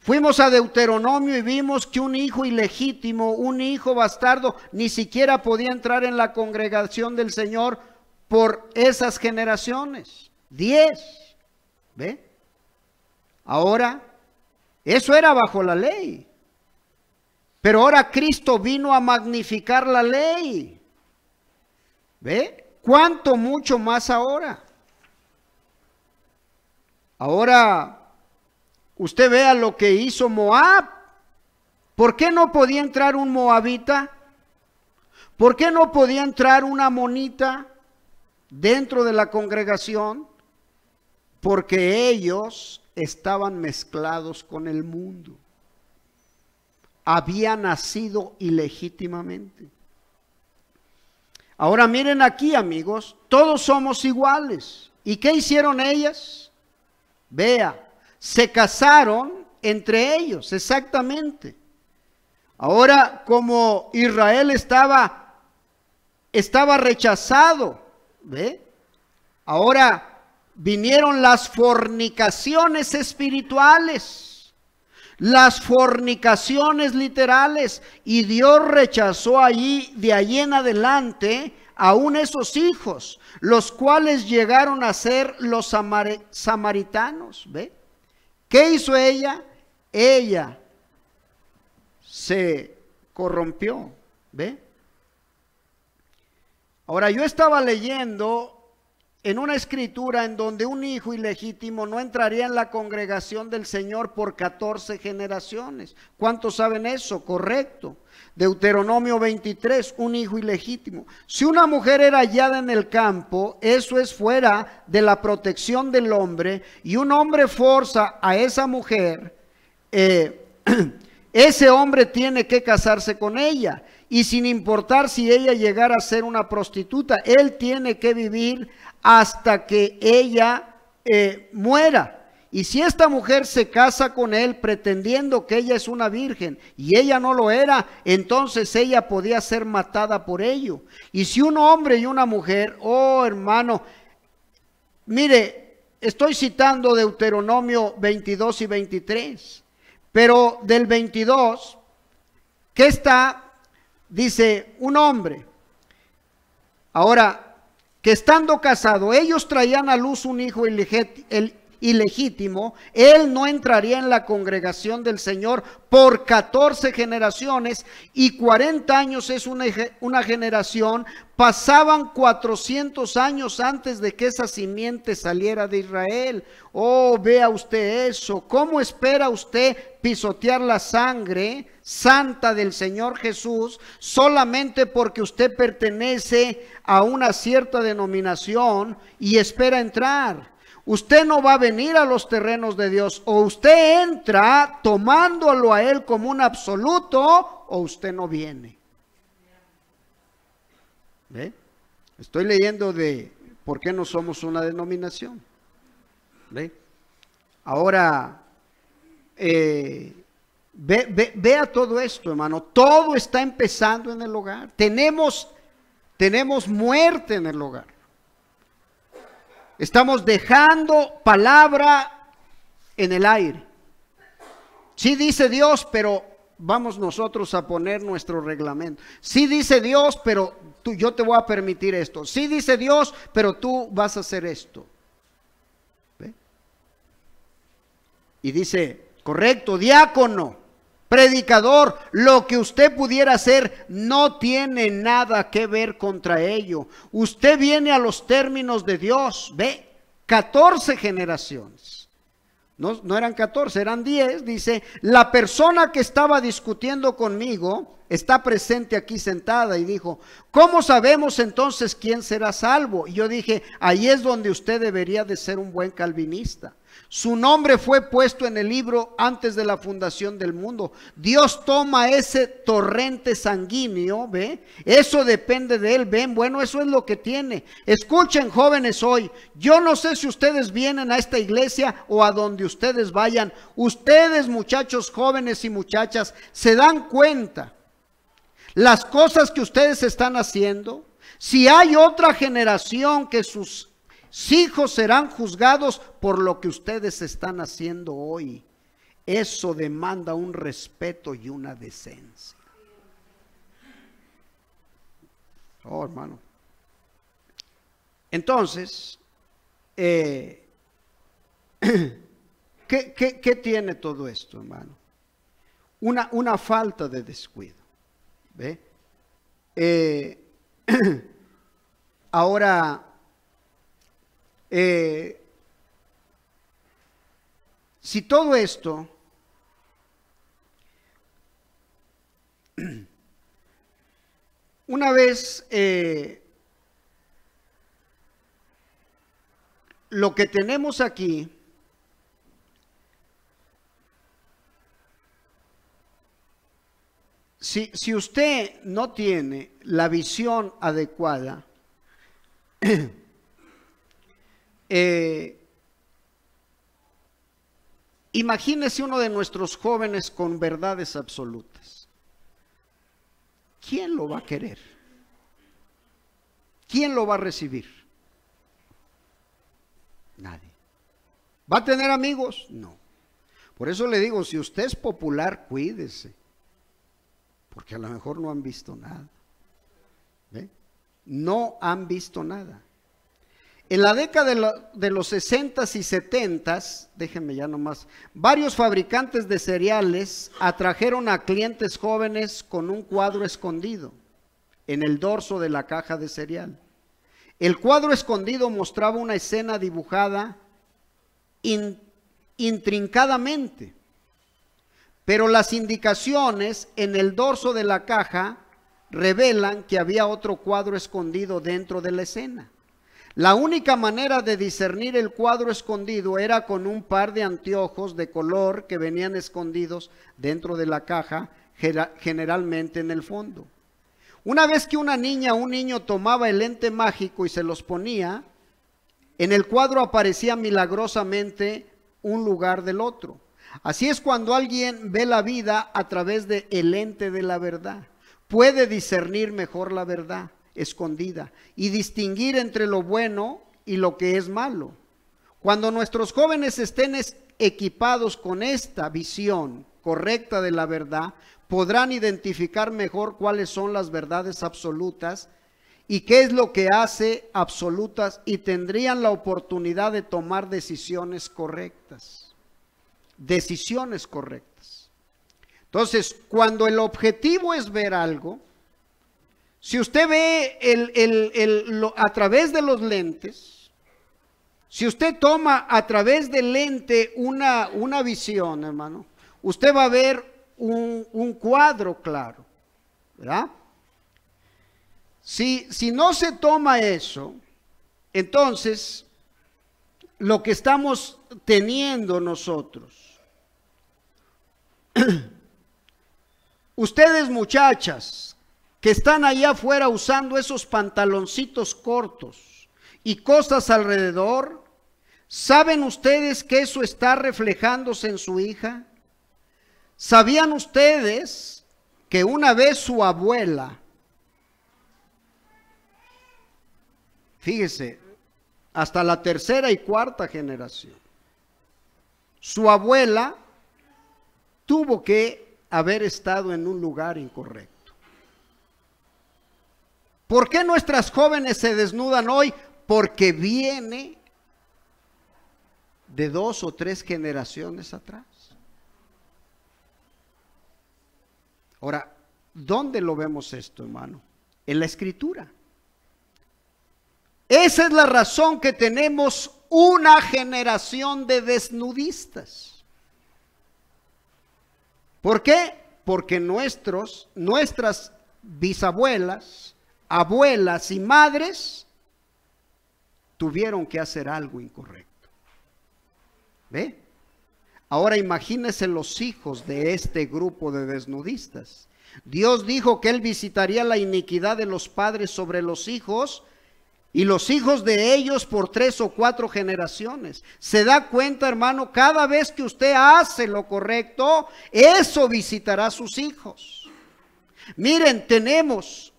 Fuimos a Deuteronomio y vimos que un hijo ilegítimo, un hijo bastardo, ni siquiera podía entrar en la congregación del Señor por esas generaciones. Diez. ¿Ve? Ahora, eso era bajo la ley. Pero ahora Cristo vino a magnificar la ley. ¿Ve? ¿Cuánto mucho más ahora? Ahora Usted vea lo que hizo Moab. ¿Por qué no podía entrar un moabita? ¿Por qué no podía entrar una monita dentro de la congregación? Porque ellos estaban mezclados con el mundo. Había nacido ilegítimamente. Ahora miren aquí amigos, todos somos iguales. ¿Y qué hicieron ellas? Vea, se casaron entre ellos, exactamente. Ahora, como Israel estaba, estaba rechazado, ¿ve? Ahora vinieron las fornicaciones espirituales, las fornicaciones literales, y Dios rechazó allí, de allí en adelante, aún esos hijos, los cuales llegaron a ser los samaritanos, ¿ve? ¿Qué hizo ella? Ella se corrompió, ¿ve? Ahora yo estaba leyendo en una escritura en donde un hijo ilegítimo no entraría en la congregación del Señor por 14 generaciones. ¿Cuántos saben eso? Correcto. Deuteronomio 23, un hijo ilegítimo. Si una mujer era hallada en el campo, eso es fuera de la protección del hombre, y un hombre forza a esa mujer, eh, (clears throat) ese hombre tiene que casarse con ella. Y sin importar si ella llegara a ser una prostituta, él tiene que vivir hasta que ella eh, muera. Y si esta mujer se casa con él pretendiendo que ella es una virgen y ella no lo era, entonces ella podía ser matada por ello. Y si un hombre y una mujer, oh hermano, mire, estoy citando Deuteronomio 22 y 23, pero del 22, ¿qué está? Dice un hombre. Ahora, que estando casado, ellos traían a luz un hijo el ilegítimo, él no entraría en la congregación del Señor por 14 generaciones y 40 años es una, una generación, pasaban 400 años antes de que esa simiente saliera de Israel. Oh, vea usted eso, ¿cómo espera usted pisotear la sangre santa del Señor Jesús solamente porque usted pertenece a una cierta denominación y espera entrar? Usted no va a venir a los terrenos de Dios. O usted entra tomándolo a Él como un absoluto o usted no viene. ¿Ve? Estoy leyendo de por qué no somos una denominación. ¿Ve? Ahora, eh, ve, vea todo esto, hermano. Todo está empezando en el hogar. Tenemos, tenemos muerte en el hogar. Estamos dejando palabra en el aire. Sí dice Dios, pero vamos nosotros a poner nuestro reglamento. Sí dice Dios, pero tú, yo te voy a permitir esto. Sí dice Dios, pero tú vas a hacer esto. Y dice, correcto, diácono, predicador, lo que usted pudiera hacer no tiene nada que ver contra ello. Usted viene a los términos de Dios, ve, 14 generaciones. No, eran 14, eran 10. Dice, la persona que estaba discutiendo conmigo está presente aquí sentada y dijo, ¿cómo sabemos entonces quién será salvo? Y yo dije, ahí es donde usted debería de ser un buen calvinista. Su nombre fue puesto en el libro antes de la fundación del mundo. Dios toma ese torrente sanguíneo, ¿ve? Eso depende de él, ¿ven? Bueno, eso es lo que tiene. Escuchen, jóvenes, hoy. Yo no sé si ustedes vienen a esta iglesia o a donde ustedes vayan. Ustedes, muchachos jóvenes y muchachas, se dan cuenta las cosas que ustedes están haciendo. Si hay otra generación que sus hijos serán juzgados por lo que ustedes están haciendo hoy. Eso demanda un respeto y una decencia. Oh, hermano. Entonces, eh, (clears throat) ¿qué, tiene todo esto, hermano? Una, una falta de descuido. ¿Ve? Eh, (clears throat) ahora, eh, si todo esto una vez eh, lo que tenemos aquí si, si usted no tiene la visión adecuada (clears throat) Eh, imagínese uno de nuestros jóvenes con verdades absolutas. ¿Quién lo va a querer? ¿Quién lo va a recibir? Nadie. ¿Va a tener amigos? No. Por eso le digo, si usted es popular, cuídese. Porque a lo mejor no han visto nada. No han visto nada. En la década de, los 60 y 70, déjenme ya nomás, varios fabricantes de cereales atrajeron a clientes jóvenes con un cuadro escondido en el dorso de la caja de cereal. El cuadro escondido mostraba una escena dibujada intrincadamente, pero las indicaciones en el dorso de la caja revelan que había otro cuadro escondido dentro de la escena. La única manera de discernir el cuadro escondido era con un par de anteojos de color que venían escondidos dentro de la caja, generalmente en el fondo. Una vez que una niña o un niño tomaba el lente mágico y se los ponía, en el cuadro aparecía milagrosamente un lugar del otro. Así es cuando alguien ve la vida a través del el lente de la verdad. Puede discernir mejor la verdad escondida y distinguir entre lo bueno y lo que es malo. Cuando nuestros jóvenes estén equipados con esta visión correcta de la verdad, podrán identificar mejor cuáles son las verdades absolutas y qué es lo que hace absolutas y tendrían la oportunidad de tomar decisiones correctas. Decisiones correctas. Entonces, cuando el objetivo es ver algo, si usted ve el, a través de los lentes, si usted toma a través del lente una, una visión, hermano, usted va a ver un, un cuadro claro, ¿verdad? Si, si no se toma eso, entonces lo que estamos teniendo nosotros, (clears throat) ustedes muchachas que están allá afuera usando esos pantaloncitos cortos y cosas alrededor, ¿saben ustedes que eso está reflejándose en su hija? ¿Sabían ustedes que una vez su abuela, fíjese, hasta la tercera y cuarta generación, su abuela tuvo que haber estado en un lugar incorrecto? ¿Por qué nuestras jóvenes se desnudan hoy? Porque viene de dos o tres generaciones atrás. Ahora, ¿dónde lo vemos esto, hermano? En la escritura. Esa es la razón que tenemos una generación de desnudistas. ¿Por qué? porque nuestros, nuestras bisabuelas, abuelas y madres tuvieron que hacer algo incorrecto. ¿Ve? Ahora imagínense los hijos de este grupo de desnudistas. Dios dijo que Él visitaría la iniquidad de los padres sobre los hijos y los hijos de ellos por tres o cuatro generaciones. Se da cuenta, hermano, cada vez que usted hace lo correcto, eso visitará a sus hijos. Miren, tenemos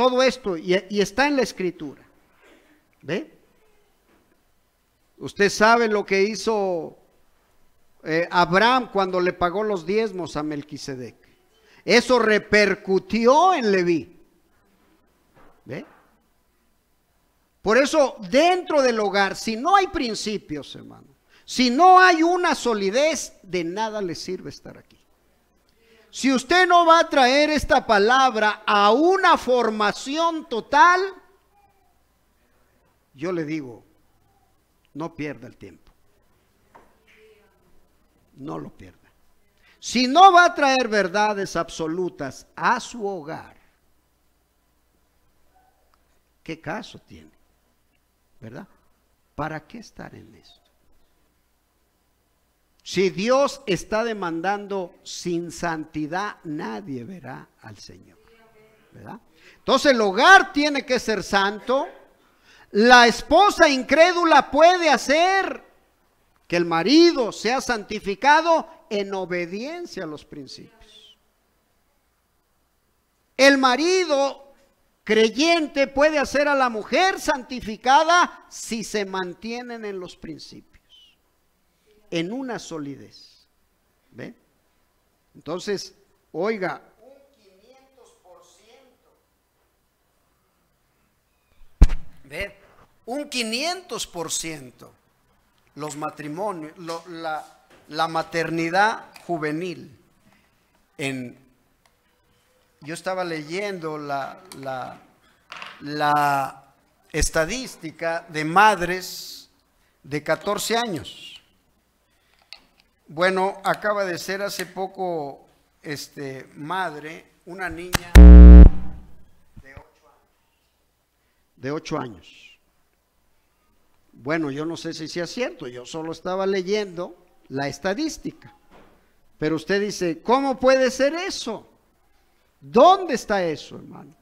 todo esto y, está en la escritura. ¿Ve? Usted sabe lo que hizo eh, Abraham cuando le pagó los diezmos a Melquisedec. Eso repercutió en Leví. ¿Ve? Por eso, dentro del hogar, si no hay principios, hermano, si no hay una solidez, de nada le sirve estar aquí. Si usted no va a traer esta palabra a una formación total, yo le digo, no pierda el tiempo. No lo pierda. Si no va a traer verdades absolutas a su hogar, ¿qué caso tiene? ¿Verdad? ¿Para qué estar en esto? Si Dios está demandando sin santidad, nadie verá al Señor. Entonces el hogar tiene que ser santo. La esposa incrédula puede hacer que el marido sea santificado en obediencia a los principios. El marido creyente puede hacer a la mujer santificada si se mantienen en los principios, en una solidez. ¿Ve? Entonces, oiga, un 500%. ¿Ve? Un 500% los matrimonios, la, maternidad juvenil. En, yo estaba leyendo la, la, la estadística de madres de 14 años. Bueno, acaba de ser hace poco este, madre una niña de 8 años. De 8 años. Bueno, yo no sé si sea cierto, yo solo estaba leyendo la estadística. Pero usted dice, ¿cómo puede ser eso? ¿Dónde está eso, hermano?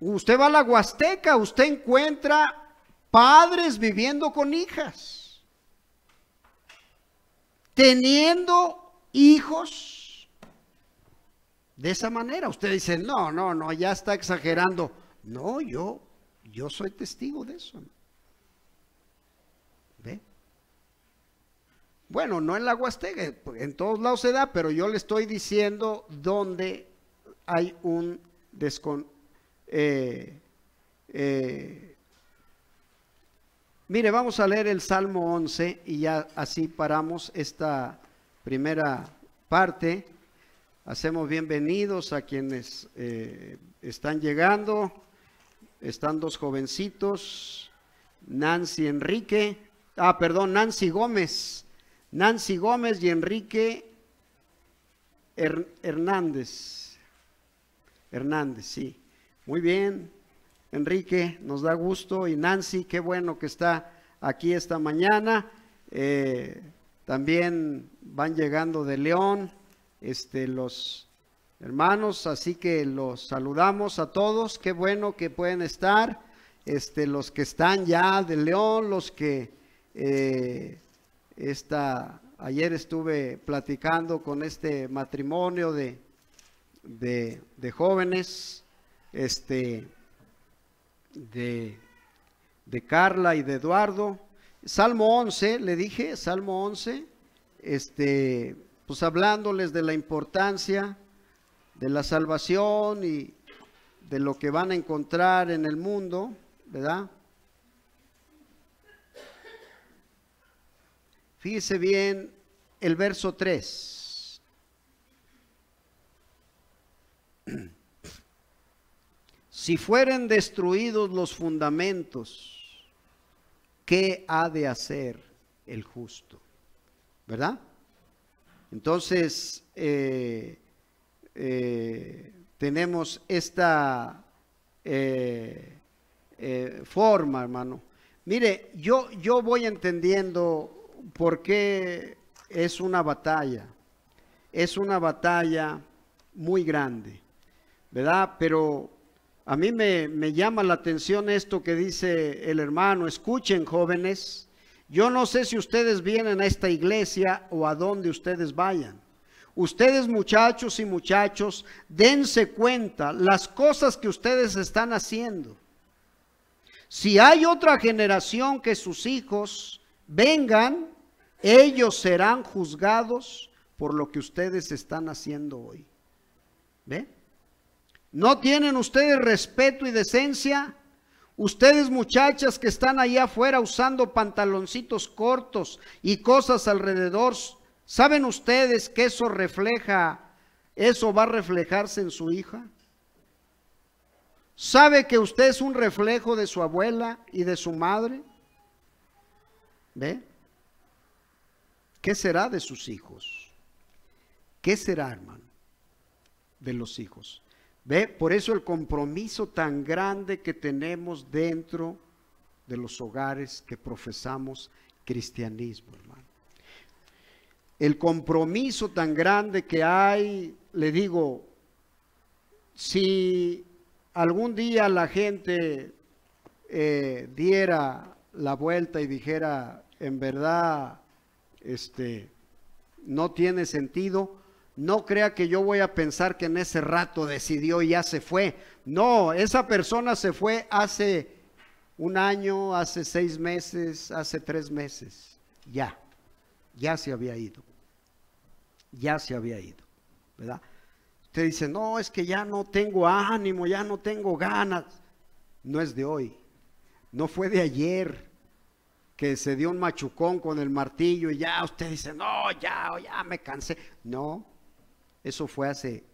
Usted va a la Huasteca, usted encuentra padres viviendo con hijas, teniendo hijos de esa manera. Usted dice, no, no, no, ya está exagerando. No, yo yo soy testigo de eso. ¿Ve? Bueno, no en la Huasteca, en todos lados se da, pero yo le estoy diciendo dónde hay un descon... Eh, eh, mire, vamos a leer el Salmo 11 y ya así paramos esta primera parte. Hacemos bienvenidos a quienes eh, están llegando están dos jovencitos, Nancy Enrique, ah, perdón, Nancy Gómez, Nancy Gómez y Enrique Hernández. Hernández, sí. Muy bien, Enrique, nos da gusto. Y Nancy, qué bueno que está aquí esta mañana. Eh, también van llegando de León este, los hermanos, así que los saludamos a todos, qué bueno que pueden estar, este, los que están ya de León, los que eh, ayer estuve platicando con este matrimonio de, de, de jóvenes, este, de, de Carla y de Eduardo. Salmo 11, le dije, Salmo 11, este, pues hablándoles de la importancia de la salvación y de lo que van a encontrar en el mundo, ¿verdad? Fíjese bien el verso 3. (clears throat) Si fueren destruidos los fundamentos, ¿qué ha de hacer el justo? ¿Verdad? Entonces, eh, eh, tenemos esta eh, forma, hermano. Mire, yo, yo voy entendiendo por qué es una batalla. Es una batalla muy grande, ¿verdad? Pero a mí me, me llama la atención esto que dice el hermano. Escuchen, jóvenes. Yo no sé si ustedes vienen a esta iglesia o a donde ustedes vayan. Ustedes muchachos y muchachos, dense cuenta las cosas que ustedes están haciendo. Si hay otra generación que sus hijos vengan, ellos serán juzgados por lo que ustedes están haciendo hoy. ¿Ve? ¿No tienen ustedes respeto y decencia? Ustedes muchachas que están ahí afuera usando pantaloncitos cortos y cosas alrededor, ¿saben ustedes que eso refleja, eso va a reflejarse en su hija? ¿Sabe que usted es un reflejo de su abuela y de su madre? ¿Ve? ¿Qué será de sus hijos? ¿Qué será, hermano, de los hijos? ¿Ve? Por eso el compromiso tan grande que tenemos dentro de los hogares que profesamos cristianismo, hermano. El compromiso tan grande que hay, le digo, si algún día la gente eh, diera la vuelta y dijera, en verdad, este, no tiene sentido, no crea que yo voy a pensar que en ese rato decidió y ya se fue. No, esa persona se fue hace un año, hace seis meses, hace tres meses. Ya, ya se había ido. Ya se había ido, ¿verdad? Usted dice, no, es que ya no tengo ánimo, ya no tengo ganas. No es de hoy, no fue de ayer que se dio un machucón con el martillo y ya usted dice, no, ya, ya me cansé. No, eso fue hace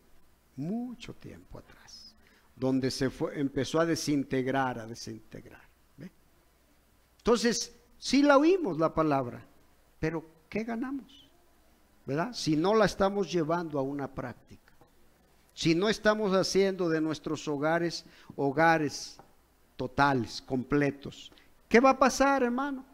mucho tiempo atrás, donde se fue, empezó a desintegrar, a desintegrar. Entonces, sí la oímos la palabra, pero ¿qué ganamos? ¿Verdad? Si no la estamos llevando a una práctica, si no estamos haciendo de nuestros hogares hogares totales, completos, ¿qué va a pasar, hermano?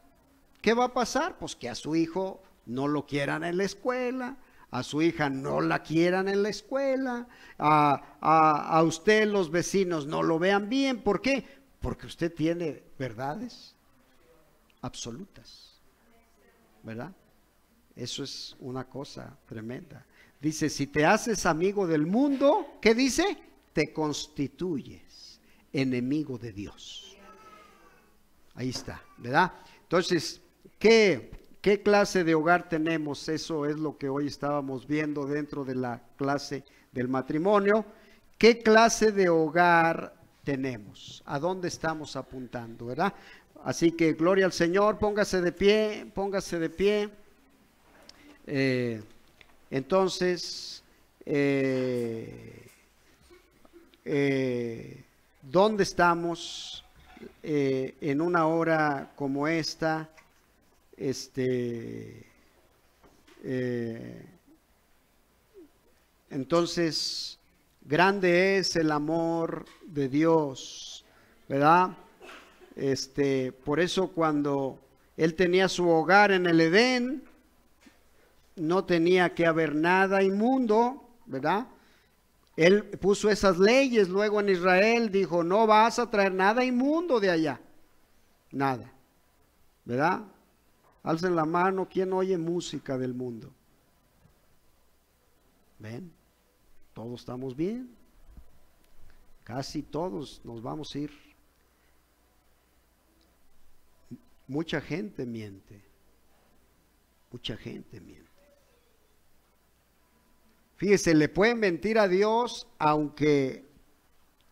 ¿Qué va a pasar? Pues que a su hijo no lo quieran en la escuela, a su hija no la quieran en la escuela, a, usted los vecinos no lo vean bien. ¿Por qué? Porque usted tiene verdades absolutas, ¿verdad? Eso es una cosa tremenda. Dice, si te haces amigo del mundo, ¿qué dice? Te constituyes enemigo de Dios. Ahí está, ¿verdad? Entonces, ¿qué, ¿Qué clase de hogar tenemos? Eso es lo que hoy estábamos viendo dentro de la clase del matrimonio. ¿Qué clase de hogar tenemos? ¿A dónde estamos apuntando, verdad? Así que gloria al Señor, póngase de pie, póngase de pie. Eh, entonces, eh, eh, ¿dónde estamos en una hora como esta? Este, eh, entonces, grande es el amor de Dios, ¿verdad? Este, por eso cuando él tenía su hogar en el Edén, no tenía que haber nada inmundo, ¿verdad? Él puso esas leyes luego en Israel, dijo, no vas a traer nada inmundo de allá, nada, ¿verdad? Alcen la mano, ¿quién oye música del mundo? ¿Ven? Todos estamos bien. Casi todos nos vamos a ir. Mucha gente miente. Mucha gente miente. Fíjese, le pueden mentir a Dios, aunque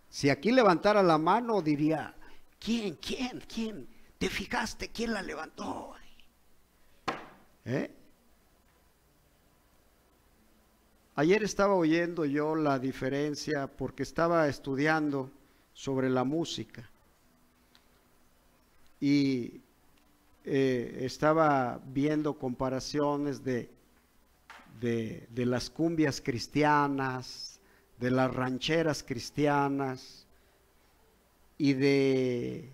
si aquí levantara la mano diría, ¿quién? ¿Quién? ¿Quién? ¿Te fijaste quién la levantó? ¿Eh? Ayer estaba oyendo yo la diferencia porque estaba estudiando sobre la música y eh, estaba viendo comparaciones de, de, las cumbias cristianas, de las rancheras cristianas y de,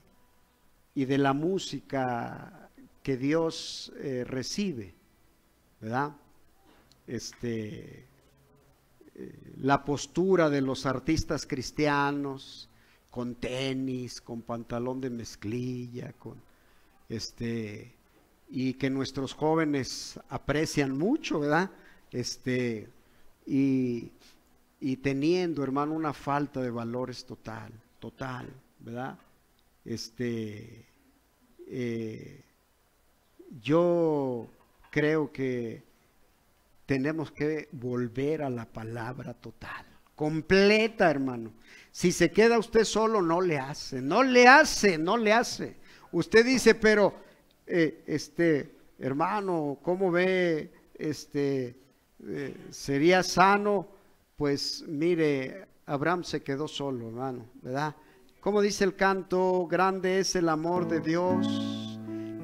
y de la música que Dios eh, recibe, ¿verdad? Este, eh, la postura de los artistas cristianos con tenis, con pantalón de mezclilla, con este y que nuestros jóvenes aprecian mucho, ¿verdad? Este, y, teniendo, hermano, una falta de valores total, total, ¿verdad? Este, eh, yo creo que tenemos que volver a la palabra total, completa, hermano. Si se queda usted solo, no le hace, no le hace, no le hace. Usted dice, pero, eh, este, hermano, ¿cómo ve, este, eh, sería sano? Pues mire, Abraham se quedó solo, hermano, ¿verdad? Como dice el canto, grande es el amor de Dios.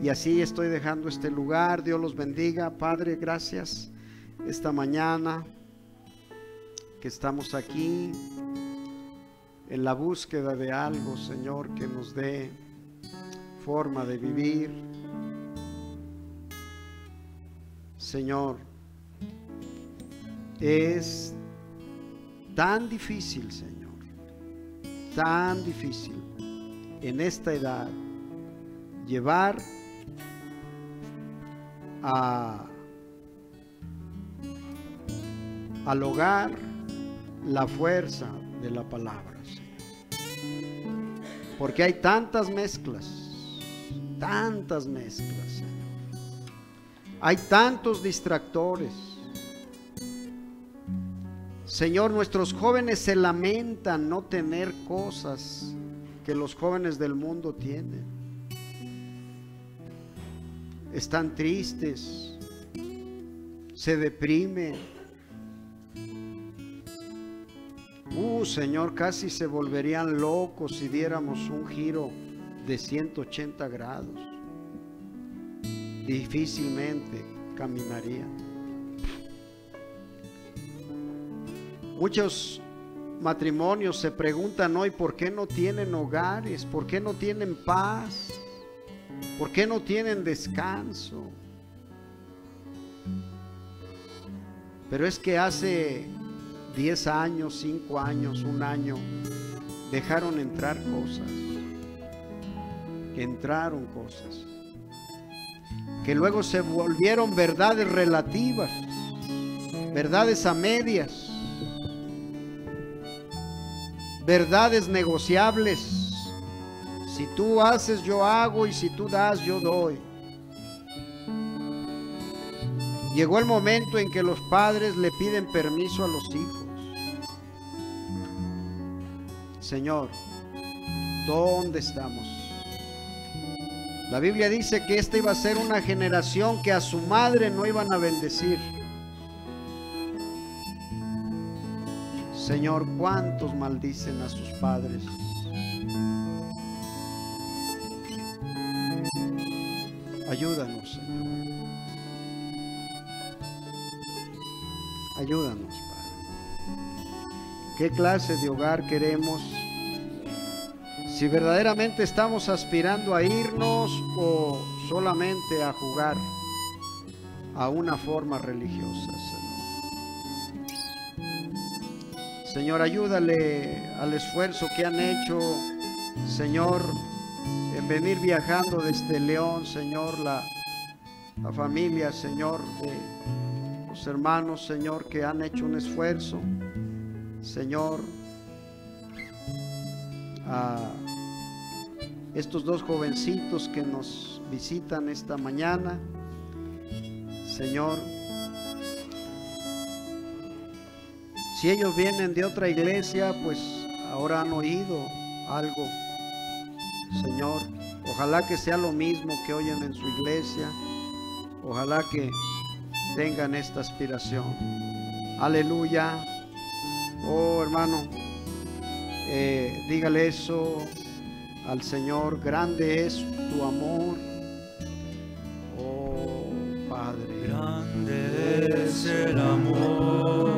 Y así estoy dejando este lugar. Dios los bendiga. Padre, gracias esta mañana que estamos aquí en la búsqueda de algo, Señor, que nos dé forma de vivir. Señor, es tan difícil, Señor, tan difícil en esta edad llevar a al hogar la fuerza de la palabra, Porque hay tantas mezclas, tantas mezclas, Hay tantos distractores. Señor, nuestros jóvenes se lamentan no tener cosas que los jóvenes del mundo tienen. Están tristes, se deprimen Uh, Señor, casi se volverían locos si diéramos un giro de 180 grados. Difícilmente caminarían. Muchos matrimonios se preguntan hoy por qué no tienen hogares, por qué no tienen paz, por qué no tienen descanso. Pero es que hace 10 años, 5 años, un año, dejaron entrar cosas. Entraron cosas. Que luego se volvieron verdades relativas, verdades a medias, verdades negociables. Si tú haces, yo hago y si tú das, yo doy. Llegó el momento en que los padres le piden permiso a los hijos. Señor, ¿dónde estamos? La Biblia dice que esta iba a ser una generación que a su madre no iban a bendecir. Señor, ¿cuántos maldicen a sus padres? Ayúdanos, Señor. Ayúdanos, Padre. ¿Qué clase de hogar queremos? si verdaderamente estamos aspirando a irnos o solamente a jugar a una forma religiosa, Señor. Señor, ayúdale al esfuerzo que han hecho, Señor, venir viajando desde León, Señor, la, la familia, Señor, de los hermanos, Señor, que han hecho un esfuerzo, Señor, a estos dos jovencitos que nos visitan esta mañana. Señor, si ellos vienen de otra iglesia, pues ahora han oído algo. Señor, Ojalá que sea lo mismo que oyen en su iglesia. Ojalá que tengan esta aspiración. Aleluya. Oh hermano, eh, dígale eso al Señor. Grande es tu amor. Oh Padre. Grande es el amor.